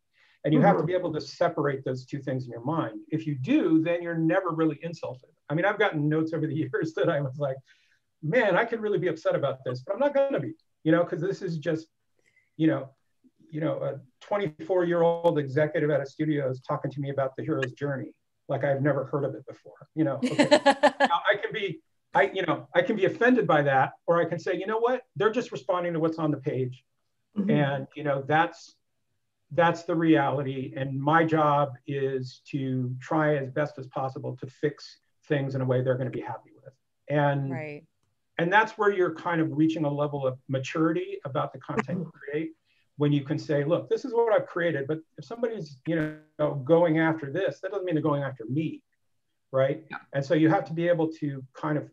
S4: And you have to mm-hmm. be able to separate those two things in your mind. If you do, then you're never really insulted. I mean, I've gotten notes over the <laughs> years that I was like, man, I could really be upset about this, but I'm not going to be, you know, because this is just, you know, you know, a 24 year old executive at a studio is talking to me about the hero's journey, like I've never heard of it before. You know, okay. <laughs> now I can be, I, you know, I can be offended by that, or I can say, you know what, they're just responding to what's on the page. Mm-hmm. And, you know, that's, that's the reality. And my job is to try as best as possible to fix things in a way they're going to be happy with. And,
S1: right.
S4: and that's where you're kind of reaching a level of maturity about the content you create when you can say, look, this is what I've created, but if somebody's, you know, going after this, that doesn't mean they're going after me, right? Yeah. And so you have to be able to kind of,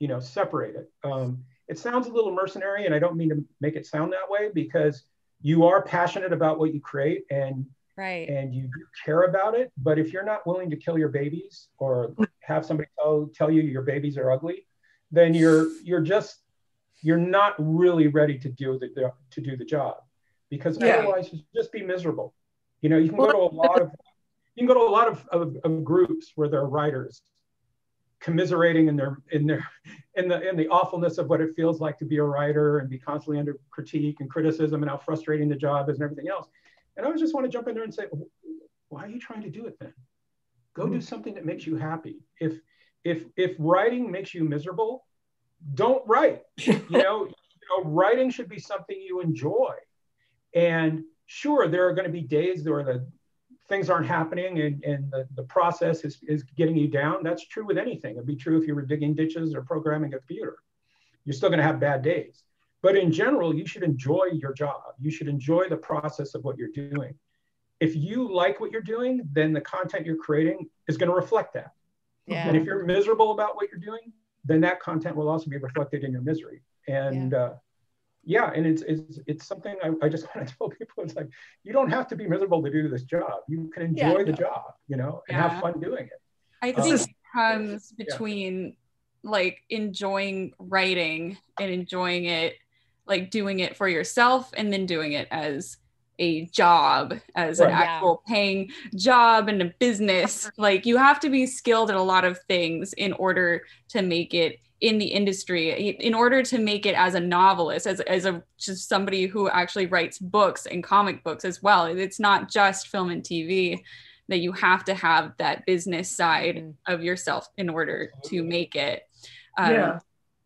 S4: you know, separate it. Um, it sounds a little mercenary, and I don't mean to make it sound that way because you are passionate about what you create and
S1: right
S4: and you care about it but if you're not willing to kill your babies or have somebody tell, tell you your babies are ugly then you're you're just you're not really ready to do the to do the job because yeah. otherwise you just be miserable you know you can go to a lot of you can go to a lot of, of, of groups where there are writers commiserating in their in their in the in the awfulness of what it feels like to be a writer and be constantly under critique and criticism and how frustrating the job is and everything else. And I just want to jump in there and say, why are you trying to do it then? Go mm-hmm. do something that makes you happy. If if if writing makes you miserable, don't write. <laughs> you know, you know, writing should be something you enjoy. And sure, there are going to be days where the things aren't happening and, and the, the process is, is getting you down. That's true with anything. It'd be true if you were digging ditches or programming a computer. You're still going to have bad days. But in general, you should enjoy your job. You should enjoy the process of what you're doing. If you like what you're doing, then the content you're creating is going to reflect that. Yeah. And if you're miserable about what you're doing, then that content will also be reflected in your misery. And yeah. uh, yeah, and it's it's it's something I, I just <laughs> want to tell people. It's like you don't have to be miserable to do this job. You can enjoy yeah, the job, you know, and have fun doing it.
S2: I um, think it comes between like enjoying writing and enjoying it like doing it for yourself and then doing it as a job as right. an actual yeah. paying job and a business like you have to be skilled at a lot of things in order to make it in the industry in order to make it as a novelist as, as a just somebody who actually writes books and comic books as well it's not just film and tv that you have to have that business side mm-hmm. of yourself in order to make it
S3: um, yeah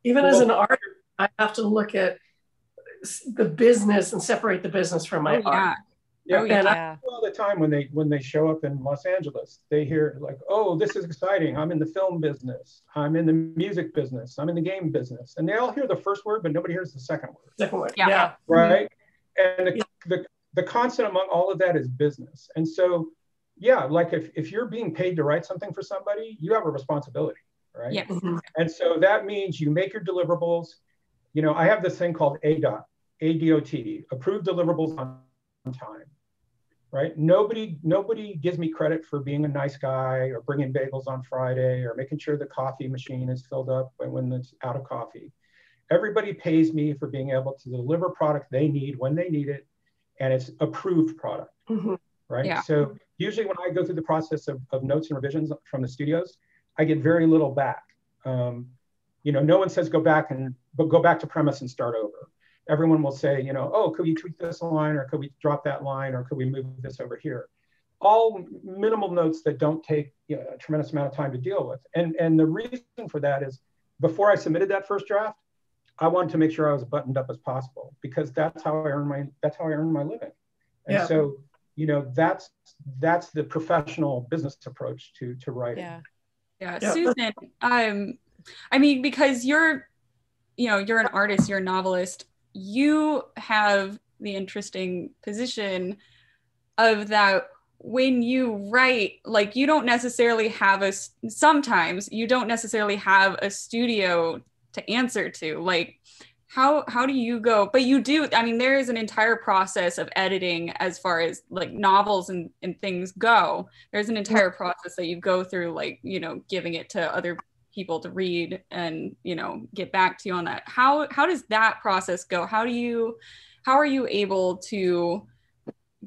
S3: even as an artist i have to look at the business and separate the business from my oh, art.
S4: Yeah, oh, and yeah. I, all the time when they when they show up in Los Angeles, they hear like, "Oh, this is exciting! I'm in the film business. I'm in the music business. I'm in the game business." And they all hear the first word, but nobody hears the second word.
S3: Second word, yeah, yeah.
S4: right. And the, yeah. the the constant among all of that is business. And so, yeah, like if if you're being paid to write something for somebody, you have a responsibility, right?
S2: Yes. Mm-hmm.
S4: And so that means you make your deliverables. You know, I have this thing called ADOT, ADOT, approved deliverables on time, right? Nobody, nobody gives me credit for being a nice guy or bringing bagels on Friday or making sure the coffee machine is filled up when it's out of coffee. Everybody pays me for being able to deliver product they need when they need it, and it's approved product, mm-hmm. right? Yeah. So usually when I go through the process of, of notes and revisions from the studios, I get very little back. Um, you know, no one says go back and but go back to premise and start over everyone will say, you know, oh, could we tweak this line or could we drop that line or could we move this over here? All minimal notes that don't take you know, a tremendous amount of time to deal with. And, and the reason for that is before I submitted that first draft, I wanted to make sure I was buttoned up as possible because that's how I earn my that's how I earn my living. And yeah. so, you know, that's that's the professional business approach to to writing.
S2: Yeah. Yeah. yeah. Susan, um, I mean, because you're, you know, you're an artist, you're a novelist you have the interesting position of that when you write like you don't necessarily have a sometimes you don't necessarily have a studio to answer to like how how do you go but you do i mean there is an entire process of editing as far as like novels and, and things go. There's an entire process that you go through like you know giving it to other people to read and you know get back to you on that. How how does that process go? How do you how are you able to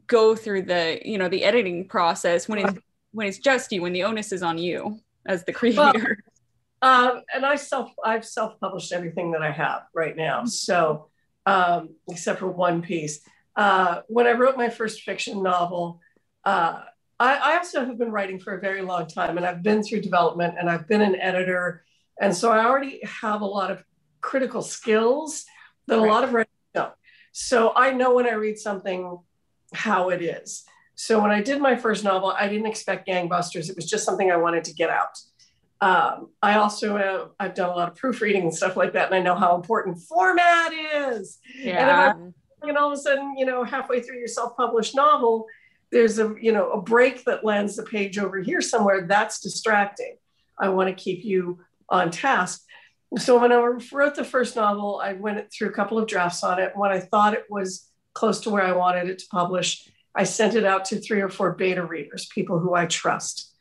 S2: go through the you know the editing process when it's when it's just you when the onus is on you as the creator?
S3: well, um, and i self i've self-published everything that i have right now. So um, except for one piece. Uh, when i wrote my first fiction novel uh, I, I also have been writing for a very long time and I've been through development and I've been an editor. And so I already have a lot of critical skills that right. a lot of writers don't. So I know when I read something how it is. So when I did my first novel, I didn't expect gangbusters. It was just something I wanted to get out. Um, I also have, I've done a lot of proofreading and stuff like that, and I know how important format is.
S2: Yeah.
S3: And and all of a sudden, you know, halfway through your self-published novel, there's a you know a break that lands the page over here somewhere. That's distracting. I want to keep you on task. So when I wrote the first novel, I went through a couple of drafts on it. When I thought it was close to where I wanted it to publish, I sent it out to three or four beta readers, people who I trust.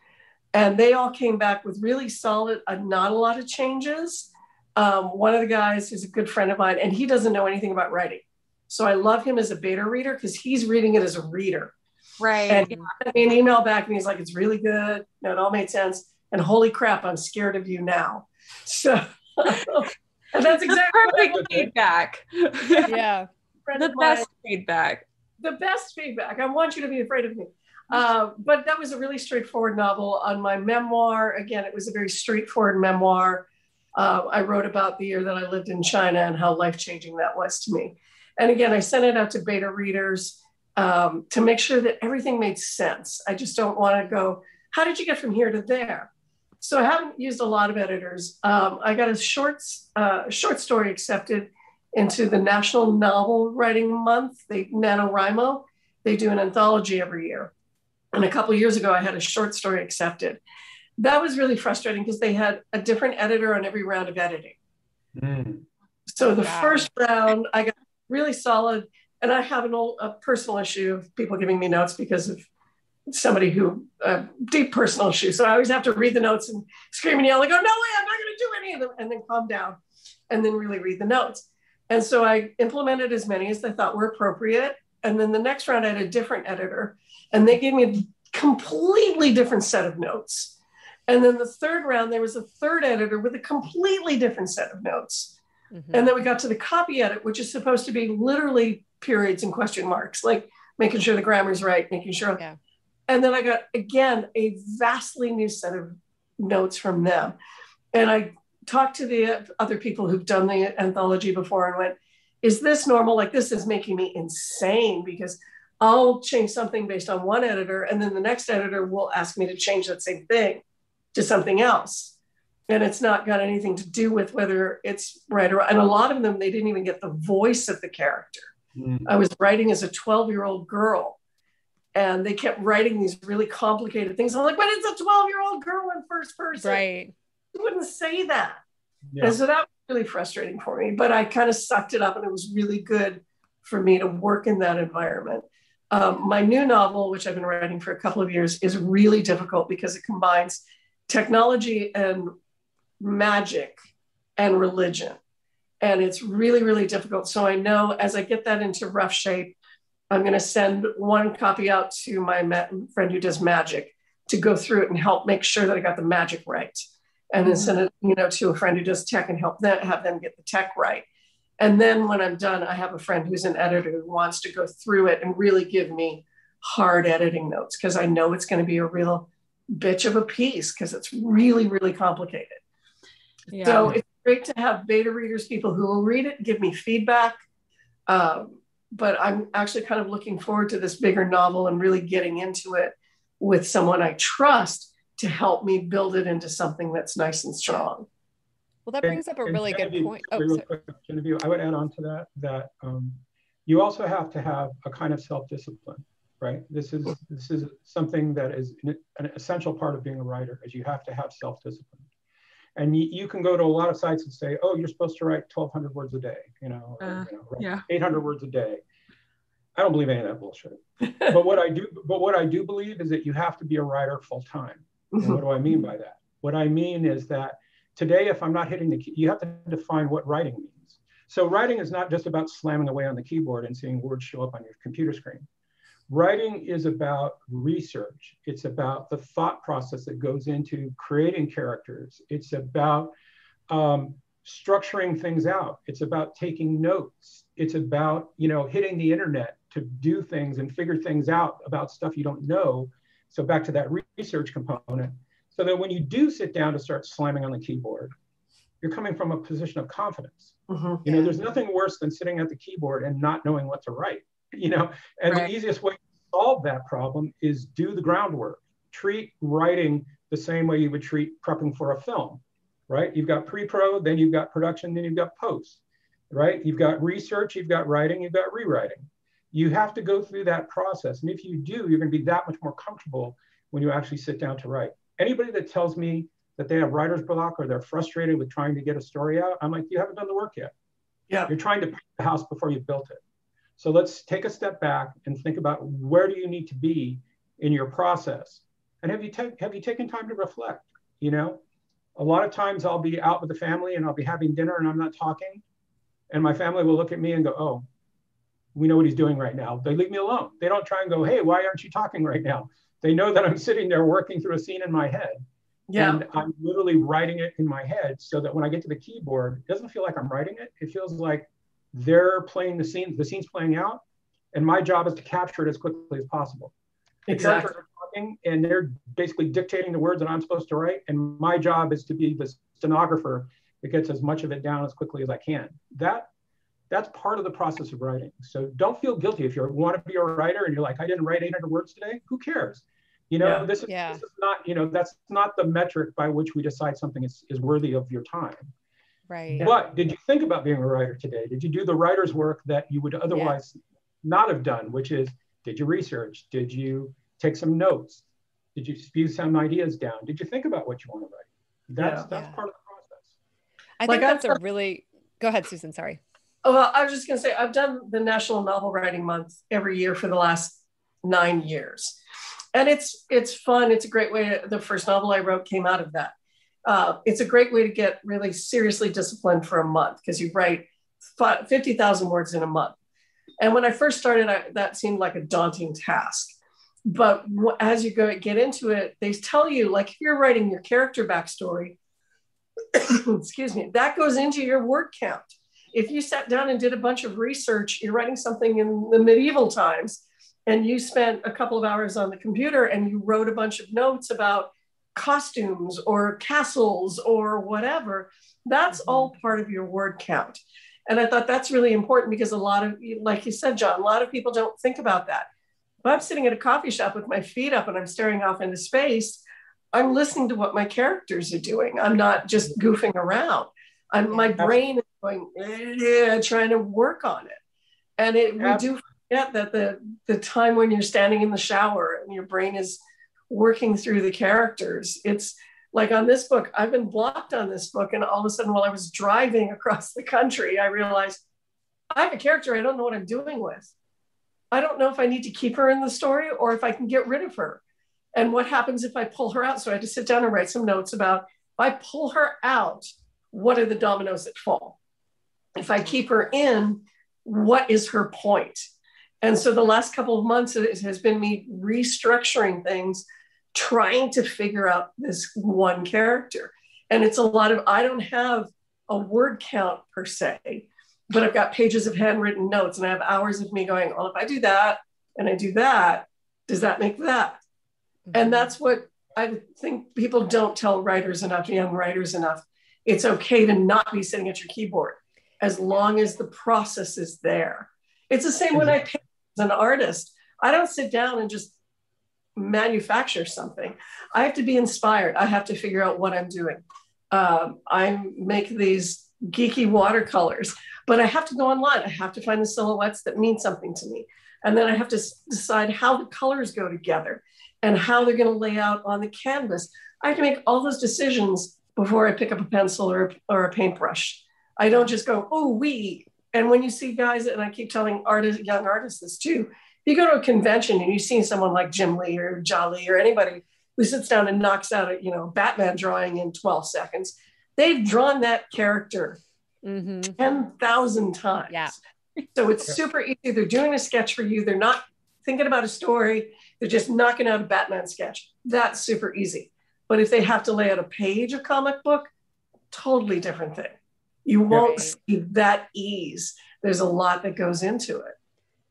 S3: And they all came back with really solid, uh, not a lot of changes. Um, one of the guys is a good friend of mine, and he doesn't know anything about writing. So I love him as a beta reader because he's reading it as a reader.
S2: Right.
S3: And he sent me an email back and he's like, it's really good. No, it all made sense. And holy crap, I'm scared of you now. So <laughs> and that's exactly
S2: perfect feedback.
S1: yeah.
S2: the best feedback.
S3: The best feedback. I want you to be afraid of me. Uh, but that was a really straightforward novel on my memoir. Again, it was a very straightforward memoir. Uh, I wrote about the year that I lived in China and how life changing that was to me. And again, I sent it out to beta readers um, to make sure that everything made sense. I just don't want to go, how did you get from here to there? So I haven't used a lot of editors. Um, I got a short, uh, short story accepted into the National Novel Writing Month, they NaNoWriMo. They do an anthology every year. And a couple years ago, I had a short story accepted. That was really frustrating because they had a different editor on every round of editing. Mm. So the wow. first round, I got really solid, and I have an old, a personal issue of people giving me notes because of somebody who uh, deep personal issue. So I always have to read the notes and scream and yell and go, no way, I'm not going to do any of them, and then calm down, and then really read the notes. And so I implemented as many as I thought were appropriate. And then the next round, I had a different editor, and they gave me a completely different set of notes. And then the third round, there was a third editor with a completely different set of notes. Mm-hmm. And then we got to the copy edit, which is supposed to be literally periods and question marks, like making sure the grammar's right, making sure. Yeah. And then I got, again, a vastly new set of notes from them. And I talked to the other people who've done the anthology before and went, is this normal? Like, this is making me insane because I'll change something based on one editor, and then the next editor will ask me to change that same thing to something else. And it's not got anything to do with whether it's right or and a lot of them they didn't even get the voice of the character. Mm. I was writing as a 12 year old girl and they kept writing these really complicated things. I'm like, but it's a 12 year old girl in first person.
S1: Right.
S3: You wouldn't say that. Yeah. And so that was really frustrating for me, but I kind of sucked it up and it was really good for me to work in that environment. Um, my new novel, which I've been writing for a couple of years, is really difficult because it combines technology and magic and religion. And it's really, really difficult. So I know as I get that into rough shape, I'm going to send one copy out to my ma- friend who does magic to go through it and help make sure that I got the magic right. And then mm-hmm. send it, you know, to a friend who does tech and help them have them get the tech right. And then when I'm done, I have a friend who's an editor who wants to go through it and really give me hard editing notes because I know it's going to be a real bitch of a piece because it's really, really complicated. Yeah. So it's great to have beta readers, people who will read it, give me feedback. Um, but I'm actually kind of looking forward to this bigger novel and really getting into it with someone I trust to help me build it into something that's nice and strong.
S1: Well, that brings up a really good point. Oh,
S4: real quick, Genevieve, I would add on to that that um, you also have to have a kind of self-discipline, right? This is this is something that is an essential part of being a writer, is you have to have self-discipline. And you, you can go to a lot of sites and say, oh, you're supposed to write 1,200 words a day, you know, uh, or, you know yeah. 800 words a day. I don't believe any of that bullshit. <laughs> but what I do, but what I do believe is that you have to be a writer full time. And what do I mean by that? What I mean is that Today, if I'm not hitting the key, you have to define what writing means. So writing is not just about slamming away on the keyboard and seeing words show up on your computer screen. Writing is about research. It's about the thought process that goes into creating characters. It's about um, structuring things out. It's about taking notes. It's about, you know, hitting the internet to do things and figure things out about stuff you don't know. So back to that research component so that when you do sit down to start slamming on the keyboard, you're coming from a position of confidence. Mm-hmm. You know, there's nothing worse than sitting at the keyboard and not knowing what to write. <laughs> You know, and right. the easiest way to solve that problem is do the groundwork. Treat writing the same way you would treat prepping for a film, right? You've got pre-pro, then you've got production, then you've got post. right? You've got research, you've got writing, you've got rewriting. You have to go through that process. And if you do, you're going to be that much more comfortable when you actually sit down to write. Anybody that tells me that they have writer's block or they're frustrated with trying to get a story out, I'm like, you haven't done the work yet.
S3: Yeah.
S4: You're trying to paint the house before you built it. So let's take a step back and think about where do you need to be in your process? And have you, ta- have you taken time to reflect? You know, a lot of times I'll be out with the family and I'll be having dinner and I'm not talking. And my family will look at me and go, oh, we know what he's doing right now. They leave me alone. They don't try and go, hey, why aren't you talking right now? They know that I'm sitting there working through a scene in my head.
S3: Yeah.
S4: And I'm literally writing it in my head so that when I get to the keyboard, it doesn't feel like I'm writing it. It feels like they're playing the scene, the scene's playing out. And my job is to capture it as quickly as possible.
S3: Exactly.
S4: Talking and they're basically dictating the words that I'm supposed to write. And my job is to be the stenographer that gets as much of it down as quickly as I can. That that's part of the process of writing. So don't feel guilty if you want to be a writer and you're like, I didn't write 800 words today. Who cares? You know,
S3: Yeah.
S4: this, is,
S1: Yeah.
S4: this is not, you know, that's not the metric by which we decide something is, is worthy of your time.
S1: Right.
S4: But did you think about being a writer today? Did you do the writer's work that you would otherwise not have done, which is did you research? Did you take some notes? Did you spew some ideas down? Did you think about what you want to write? That's
S3: Yeah.
S4: that's
S1: Yeah.
S4: part of the process.
S1: I
S3: Like,
S1: think
S3: I've
S1: that's a really go ahead, Susan. Sorry.
S3: Oh, well, I was just going to say, I've done the National Novel Writing Month every year for the last nine years, and it's it's fun. It's a great way. To, the first novel I wrote came out of that. Uh, it's a great way to get really seriously disciplined for a month because you write fifty thousand words in a month. And when I first started, I, that seemed like a daunting task. But as you go get into it, they tell you like if you're writing your character backstory, <coughs> excuse me, that goes into your word count if you sat down and did a bunch of research, you're writing something in the medieval times, and you spent a couple of hours on the computer and you wrote a bunch of notes about costumes or castles or whatever, that's
S1: Mhm.
S3: all part of your word count. And I thought that's really important because a lot of, like you said, John, a lot of people don't think about that. If I'm sitting at a coffee shop with my feet up and I'm staring off into space, I'm listening to what my characters are doing. I'm not just goofing around. I'm, my brain is going, yeah, trying to work on it. And it, we do forget that the, the time when you're standing in the shower and your brain is working through the characters, it's like on this book, I've been blocked on this book. And all of a sudden, while I was driving <laughs> across the country, I realized I have a character I don't know what I'm doing with. I don't know if I need to keep her in the story or if I can get rid of her. And what happens if I pull her out? So I had to sit down and write some notes about if I pull her out, what are the dominoes that fall? If I keep her in, what is her point? And so the last couple of months it has been me restructuring things, trying to figure out this one character. And it's a lot of, I don't have a word count per se, but I've got pages of handwritten notes and I have hours of me going, well, if I do that and I do that, does that make that?
S1: Mm-hmm.
S3: And that's what I think people don't tell writers enough, young writers enough. It's okay to not be sitting at your keyboard as long as the process is there. It's the same when I paint as an artist. I don't sit down and just manufacture something. I have to be inspired. I have to figure out what I'm doing. Um, I make these geeky watercolors, but I have to go online. I have to find the silhouettes that mean something to me. And then I have to s- decide how the colors go together and how they're going to lay out on the canvas. I have to make all those decisions before I pick up a pencil or, or a paintbrush. I don't just go, oh, we. And when you see guys, and I keep telling artists, young artists this too, if you go to a convention and you see someone like Jim Lee or Jolly or anybody who sits down and knocks out a you know Batman drawing in 12 seconds, they've drawn that character
S1: Mhm.
S3: 10,000 times.
S1: Yeah.
S3: So it's super easy. They're doing a sketch for you. They're not thinking about a story. They're just knocking out a Batman sketch. That's super easy. But if they have to lay out a page of comic book, totally different thing. You won't
S1: Right.
S3: see that ease. There's a lot that goes into it.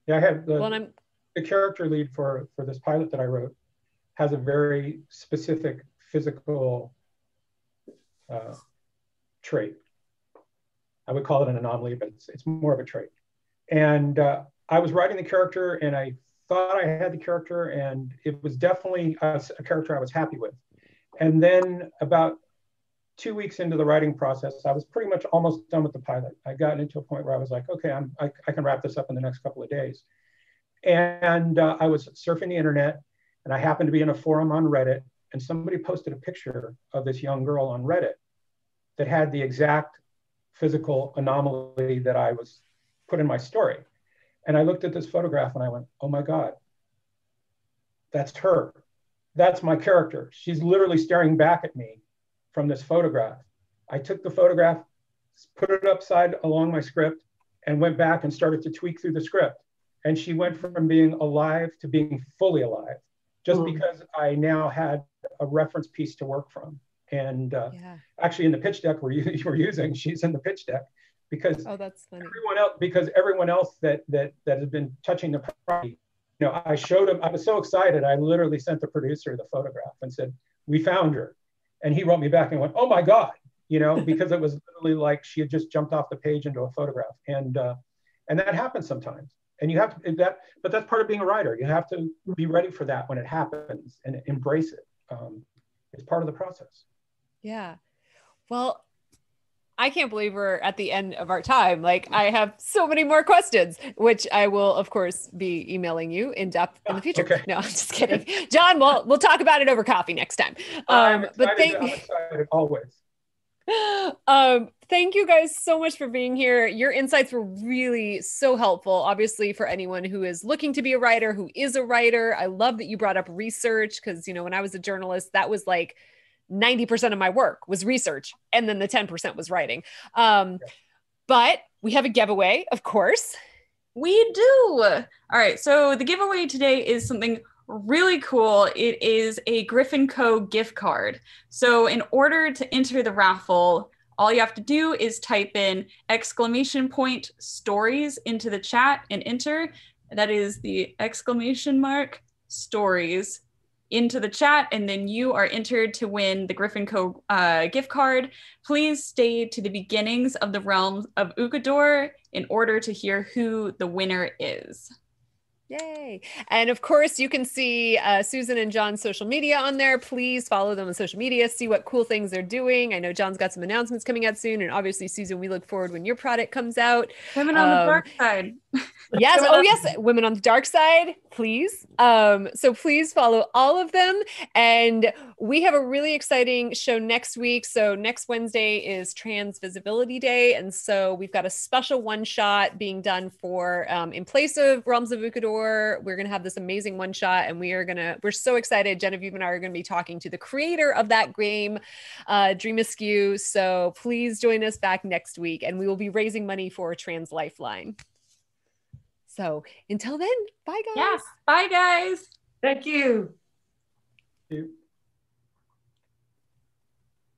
S4: Yeah, I have the,
S1: Well, I'm
S4: the character lead for for this pilot that I wrote has a very specific physical uh, trait. I would call it an anomaly, but it's, it's more of a trait. And uh, I was writing the character, and I thought I had the character, and it was definitely a, a character I was happy with. And then about two weeks into the writing process, I was pretty much almost done with the pilot. I got into a point where I was like, okay, I'm, I, I can wrap this up in the next couple of days. And uh, I was surfing the internet and I happened to be in a forum on Reddit and somebody posted a picture of this young girl on Reddit that had the exact physical anomaly that I was put in my story. And I looked at this photograph and I went, oh my God, that's her. That's my character. She's literally staring back at me from this photograph. I took the photograph, put it upside along my script, and went back and started to tweak through the script. And she went from being alive to being fully alive, just mm. because I now had a reference piece to work from. And uh, yeah. actually, in the pitch deck we're, <laughs> we're using, she's in the pitch deck because
S1: oh, that's funny.
S4: everyone else because everyone else that that that has been touching the property, you know, I showed him. I was so excited. I literally sent the producer the photograph and said, "We found her," and he wrote me back and went, "Oh my god," you know, because it was literally like she had just jumped off the page into a photograph, and uh, and that happens sometimes. And you have to that, but that's part of being a writer. You have to be ready for that when it happens and embrace it. Um, it's part of the process.
S1: Yeah. Well, I can't believe we're at the end of our time. Like I have so many more questions, which I will of course be emailing you in depth in the future. Okay. No, <laughs> I'm just kidding. John, we'll we'll talk about it over coffee next time.
S4: Um, but thank you always. <gasps>
S1: Um, thank you guys so much for being here. Your insights were really so helpful, obviously, for anyone who is looking to be a writer, who is a writer. I love that you brought up research because, you know, when I was a journalist, that was like 90% of my work was research and then the 10% was writing. Um, but we have a giveaway of course.
S2: We do. All right so the giveaway today is something really cool. It is a griffin co gift card. So in order to enter the raffle all you have to do is type in exclamation point stories into the chat and enter. That is the exclamation mark stories into the chat, and then you are entered to win the Griffin Co. Uh, gift card. Please stay to the beginnings of the realms of Ugador in order to hear who the winner is.
S1: Yay. And of course, you can see uh, Susan and John's social media on there. Please follow them on social media, see what cool things they're doing. I know John's got some announcements coming out soon. And obviously, Susan, we look forward when your product comes out.
S2: Women on um, the dark side. <laughs>
S1: yes. oh, yes. Women on the dark side, please. Um, so please follow all of them. And we have a really exciting show next week. So next Wednesday is Trans Visibility Day. And so we've got a special one shot being done for um, in place of Realms of Ukador we're going to have this amazing one shot, and we are going to, we're so excited. Genevieve and I are going to be talking to the creator of that game, uh, Dream Askew. So please join us back next week, and we will be raising money for Trans Lifeline. So until then, bye guys.
S2: Yeah, bye guys.
S3: Thank you.
S4: Thank you.